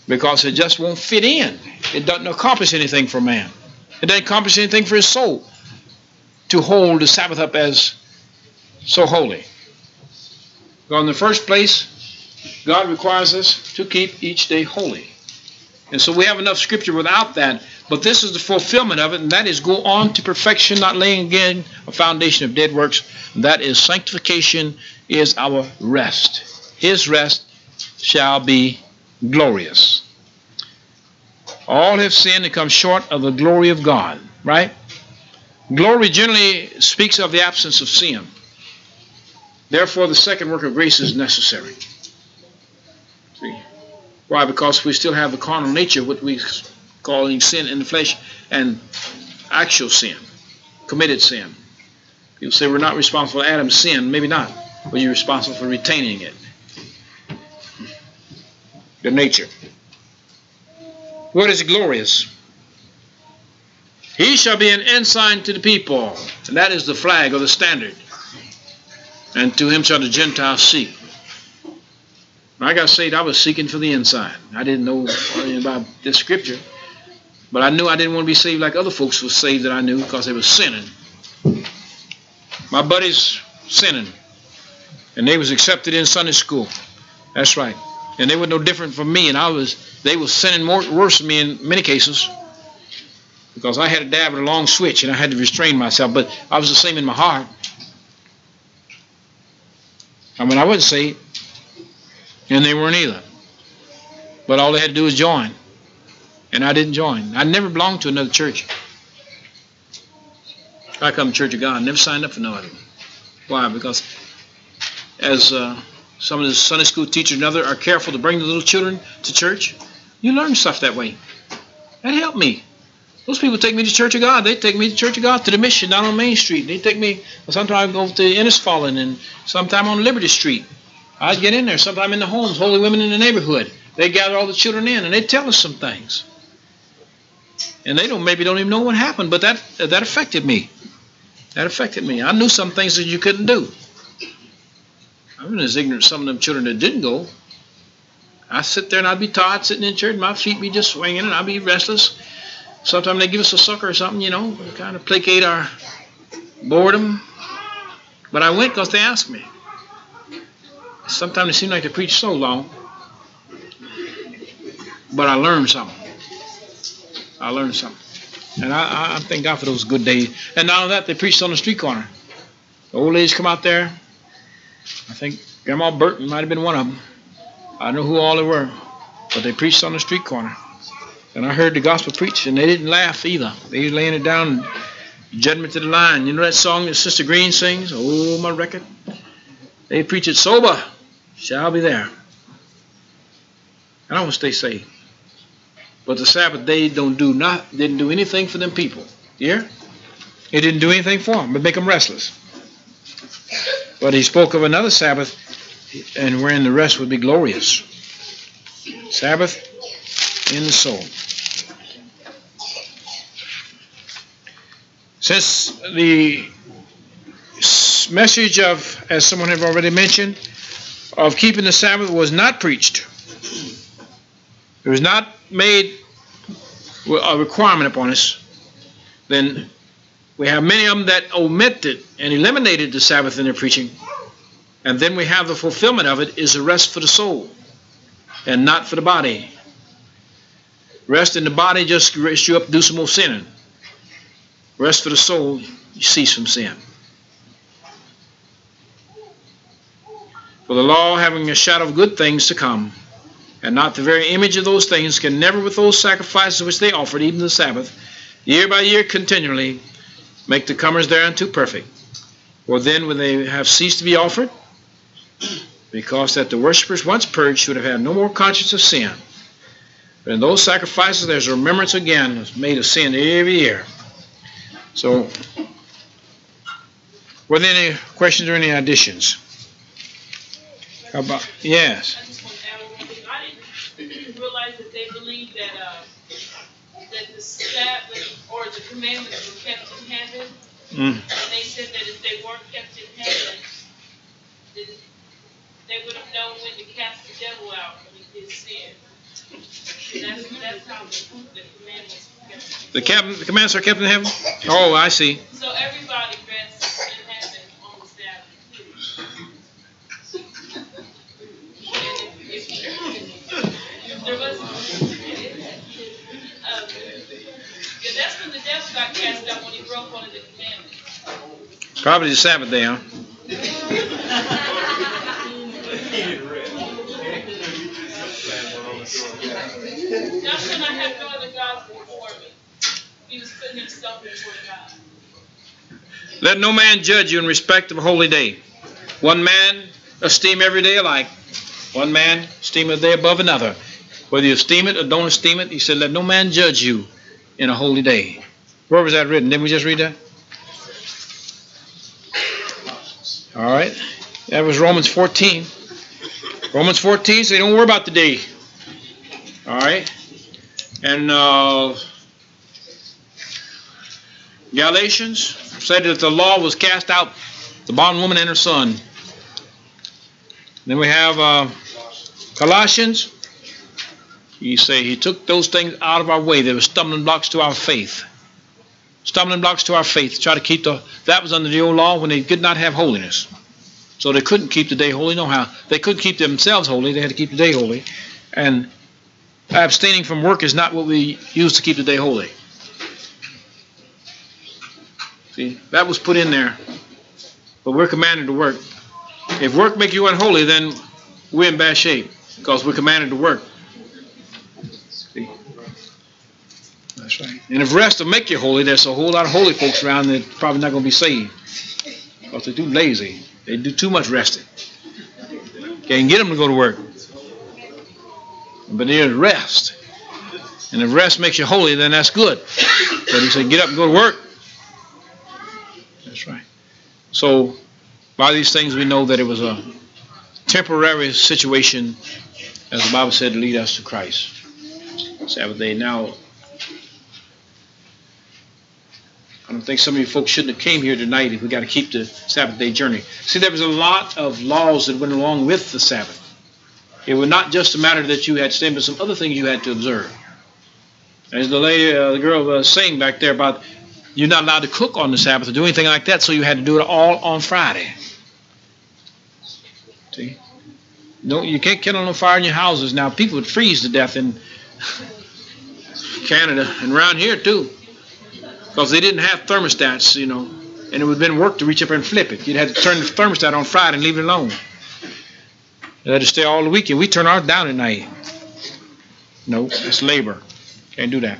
because it just won't fit in. It doesn't accomplish anything for man. It doesn't accomplish anything for his soul to hold the Sabbath up as so holy. Well, in the first place, God requires us to keep each day holy. And so we have enough scripture without that, but this is the fulfillment of it, and that is go on to perfection, not laying again a foundation of dead works. That is sanctification is our rest. His rest shall be glorious. All have sinned and come short of the glory of God, right? Glory generally speaks of the absence of sin. Therefore, the second work of grace is necessary. See? Why? Because we still have the carnal nature, what we calling sin in the flesh, and actual sin, committed sin. People say we're not responsible for Adam's sin. Maybe not, but you're responsible for retaining it. The nature. What is glorious? He shall be an ensign to the people, and that is the flag or the standard. And to him shall the Gentiles seek. When I got saved, I was seeking for the ensign. I didn't know anything about this scripture, but I knew I didn't want to be saved like other folks were saved that I knew because they were sinning. My buddies sinning, and they was accepted in Sunday school. That's right, and they were no different from me, and I was. They were sinning more worse than me in many cases because I had a dab at a long switch and I had to restrain myself, but I was the same in my heart. I mean, I wasn't saved, and they weren't either. But all they had to do was join, and I didn't join. I never belonged to another church. I come to Church of God. Never signed up for no other. Why? Because as uh, some of the Sunday school teachers and other are careful to bring the little children to church, you learn stuff that way. That helped me. Those people take me to Church of God. They take me to Church of God to the mission down on Main Street. They take me. Sometimes I go to Innisfallen and sometime on Liberty Street. I'd get in there. Sometime in the homes, holy women in the neighborhood. They gather all the children in and they tell us some things. And they don't maybe don't even know what happened, but that that affected me. That affected me. I knew some things that you couldn't do. I wasn't as ignorant as some of them children that didn't go. I sit there and I'd be tired sitting in church. My feet be just swinging and I'd be restless. Sometimes they give us a sucker or something, you know, kind of placate our boredom. But I went because they asked me. Sometimes it seemed like they preached so long. But I learned something. I learned something. And I, I thank God for those good days. And only that, they preached on the street corner. The old ladies come out there. I think Grandma Burton might have been one of them. I don't know who all they were, but they preached on the street corner. And I heard the gospel preached, and they didn't laugh either. They was laying it down, judgment to the line. You know that song that Sister Green sings? Oh, my record. They preach it sober, shall be there. And I want to stay safe. But the Sabbath day don't do not didn't do anything for them people. Yeah? It didn't do anything for them, but make them restless. But he spoke of another Sabbath, and wherein the rest would be glorious. Sabbath in the soul. Since the message of, as someone have already mentioned, of keeping the Sabbath was not preached, it was not made a requirement upon us, then we have many of them that omitted and eliminated the Sabbath in their preaching. And then we have the fulfillment of it is a rest for the soul and not for the body. Rest in the body just rest you up to do some more sinning. Rest for the soul, you cease from sin. For the law having a shadow of good things to come, and not the very image of those things, can never with those sacrifices which they offered, even the Sabbath, year by year continually, make the comers thereunto perfect. For then when they have ceased to be offered, because that the worshippers once purged should have had no more conscience of sin. But in those sacrifices there's a remembrance again made of sin every year. So, were there any questions or any additions? About, yes, I didn't realize that they that, uh, that the Sabbath or the commandments were kept in heaven. Mm. And they said that if they weren't kept in heaven, then they would have known when to cast the devil out when he did sin. That's, that's how the, the commandments were kept. the cap, the commandments are kept in heaven? Oh, I see. So everybody rests in heaven on the Sabbath too. And if, if, if there was, um, yeah, that's when the devil got cast out when he broke one of the commandments. Probably the Sabbath day, huh? That's when I had no other gods before me. He was putting himself before God. Let no man judge you in respect of a holy day. One man esteem every day alike. One man esteem a day above another. Whether you esteem it or don't esteem it, he said, let no man judge you in a holy day. Where was that written? Didn't we just read that? All right. That was Romans 14. Romans 14, so you don't worry about the day. All right. And uh, Galatians said that the law was cast out, the bondwoman and her son. Then we have uh, Colossians. He say he took those things out of our way. They were stumbling blocks to our faith. Stumbling blocks to our faith. Try to keep the that was under the old law when they did not have holiness. So they couldn't keep the day holy no how. They couldn't keep themselves holy, they had to keep the day holy. And abstaining from work is not what we use to keep the day holy. See, that was put in there. But we're commanded to work. If work make you unholy, then we're in bad shape because we're commanded to work. That's right. And if rest will make you holy, there's a whole lot of holy folks around that probably not going to be saved because they're too lazy. They do too much resting. Can't get them to go to work. But there's rest. And if rest makes you holy, then that's good. But he said, get up and go to work. That's right. So, by these things, we know that it was a temporary situation, as the Bible said, to lead us to Christ. Sabbath day. Now, I don't think some of you folks shouldn't have came here tonight if we got to keep the Sabbath day journey. See, there was a lot of laws that went along with the Sabbath. It was not just a matter that you had to stay, but some other things you had to observe. As the lady, uh, the girl was saying back there about you're not allowed to cook on the Sabbath or do anything like that, so you had to do it all on Friday. See? No, you can't kindle no fire in your houses. Now, people would freeze to death in Canada and around here too, because they didn't have thermostats, you know, and it would have been work to reach up and flip it. You'd have to turn the thermostat on Friday and leave it alone. They had to stay all the weekend. We turn ours down at night. No, it's labor. Can't do that.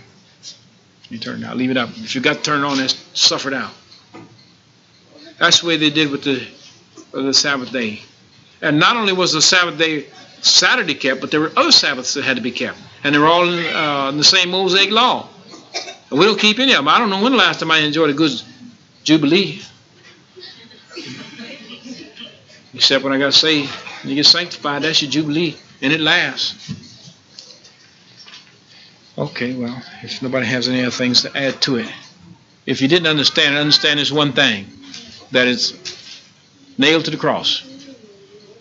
You turn it out. Leave it up. If you got to turn it on, that's suffer it out. That's the way they did with the with the Sabbath day. And not only was the Sabbath day Saturday kept, but there were other Sabbaths that had to be kept. And they were all in, uh, in the same Mosaic law. And we don't keep any of them. I don't know when the last time I enjoyed a good Jubilee. Except when I got saved. When you get sanctified, that's your Jubilee. And it lasts. Okay, well, if nobody has any other things to add to it. If you didn't understand it, understand this one thing. That it's nailed to the cross.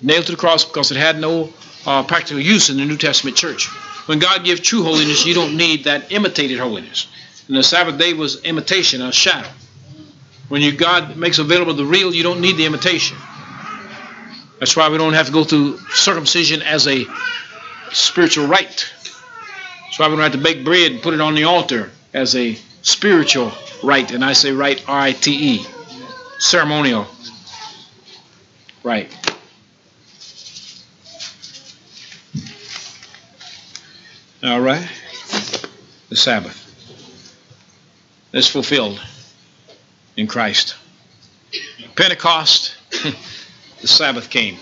Nailed to the cross because it had no uh, practical use in the New Testament church. When God gives true holiness, you don't need that imitated holiness. And the Sabbath day was imitation, a shadow. When you God makes available the real, you don't need the imitation. That's why we don't have to go through circumcision as a spiritual rite. That's why we don't have to bake bread and put it on the altar as a spiritual rite. And I say rite, R-I-T-E, ceremonial rite. All right. The Sabbath. Is fulfilled in Christ. Pentecost, the Sabbath came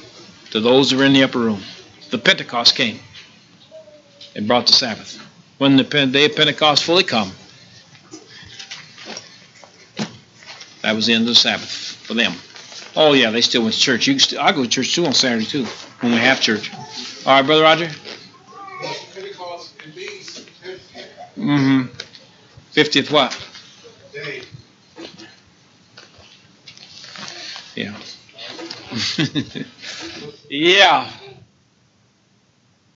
to those who were in the upper room. The Pentecost came and brought the Sabbath. When the day of Pentecost fully come, That was the end of the Sabbath for them. Oh, yeah, they still went to church. You can I go to church too on Saturday too, when we have church. All right, Brother Roger? Pentecost and these Mm-hmm. Fiftieth what? Yeah. yeah.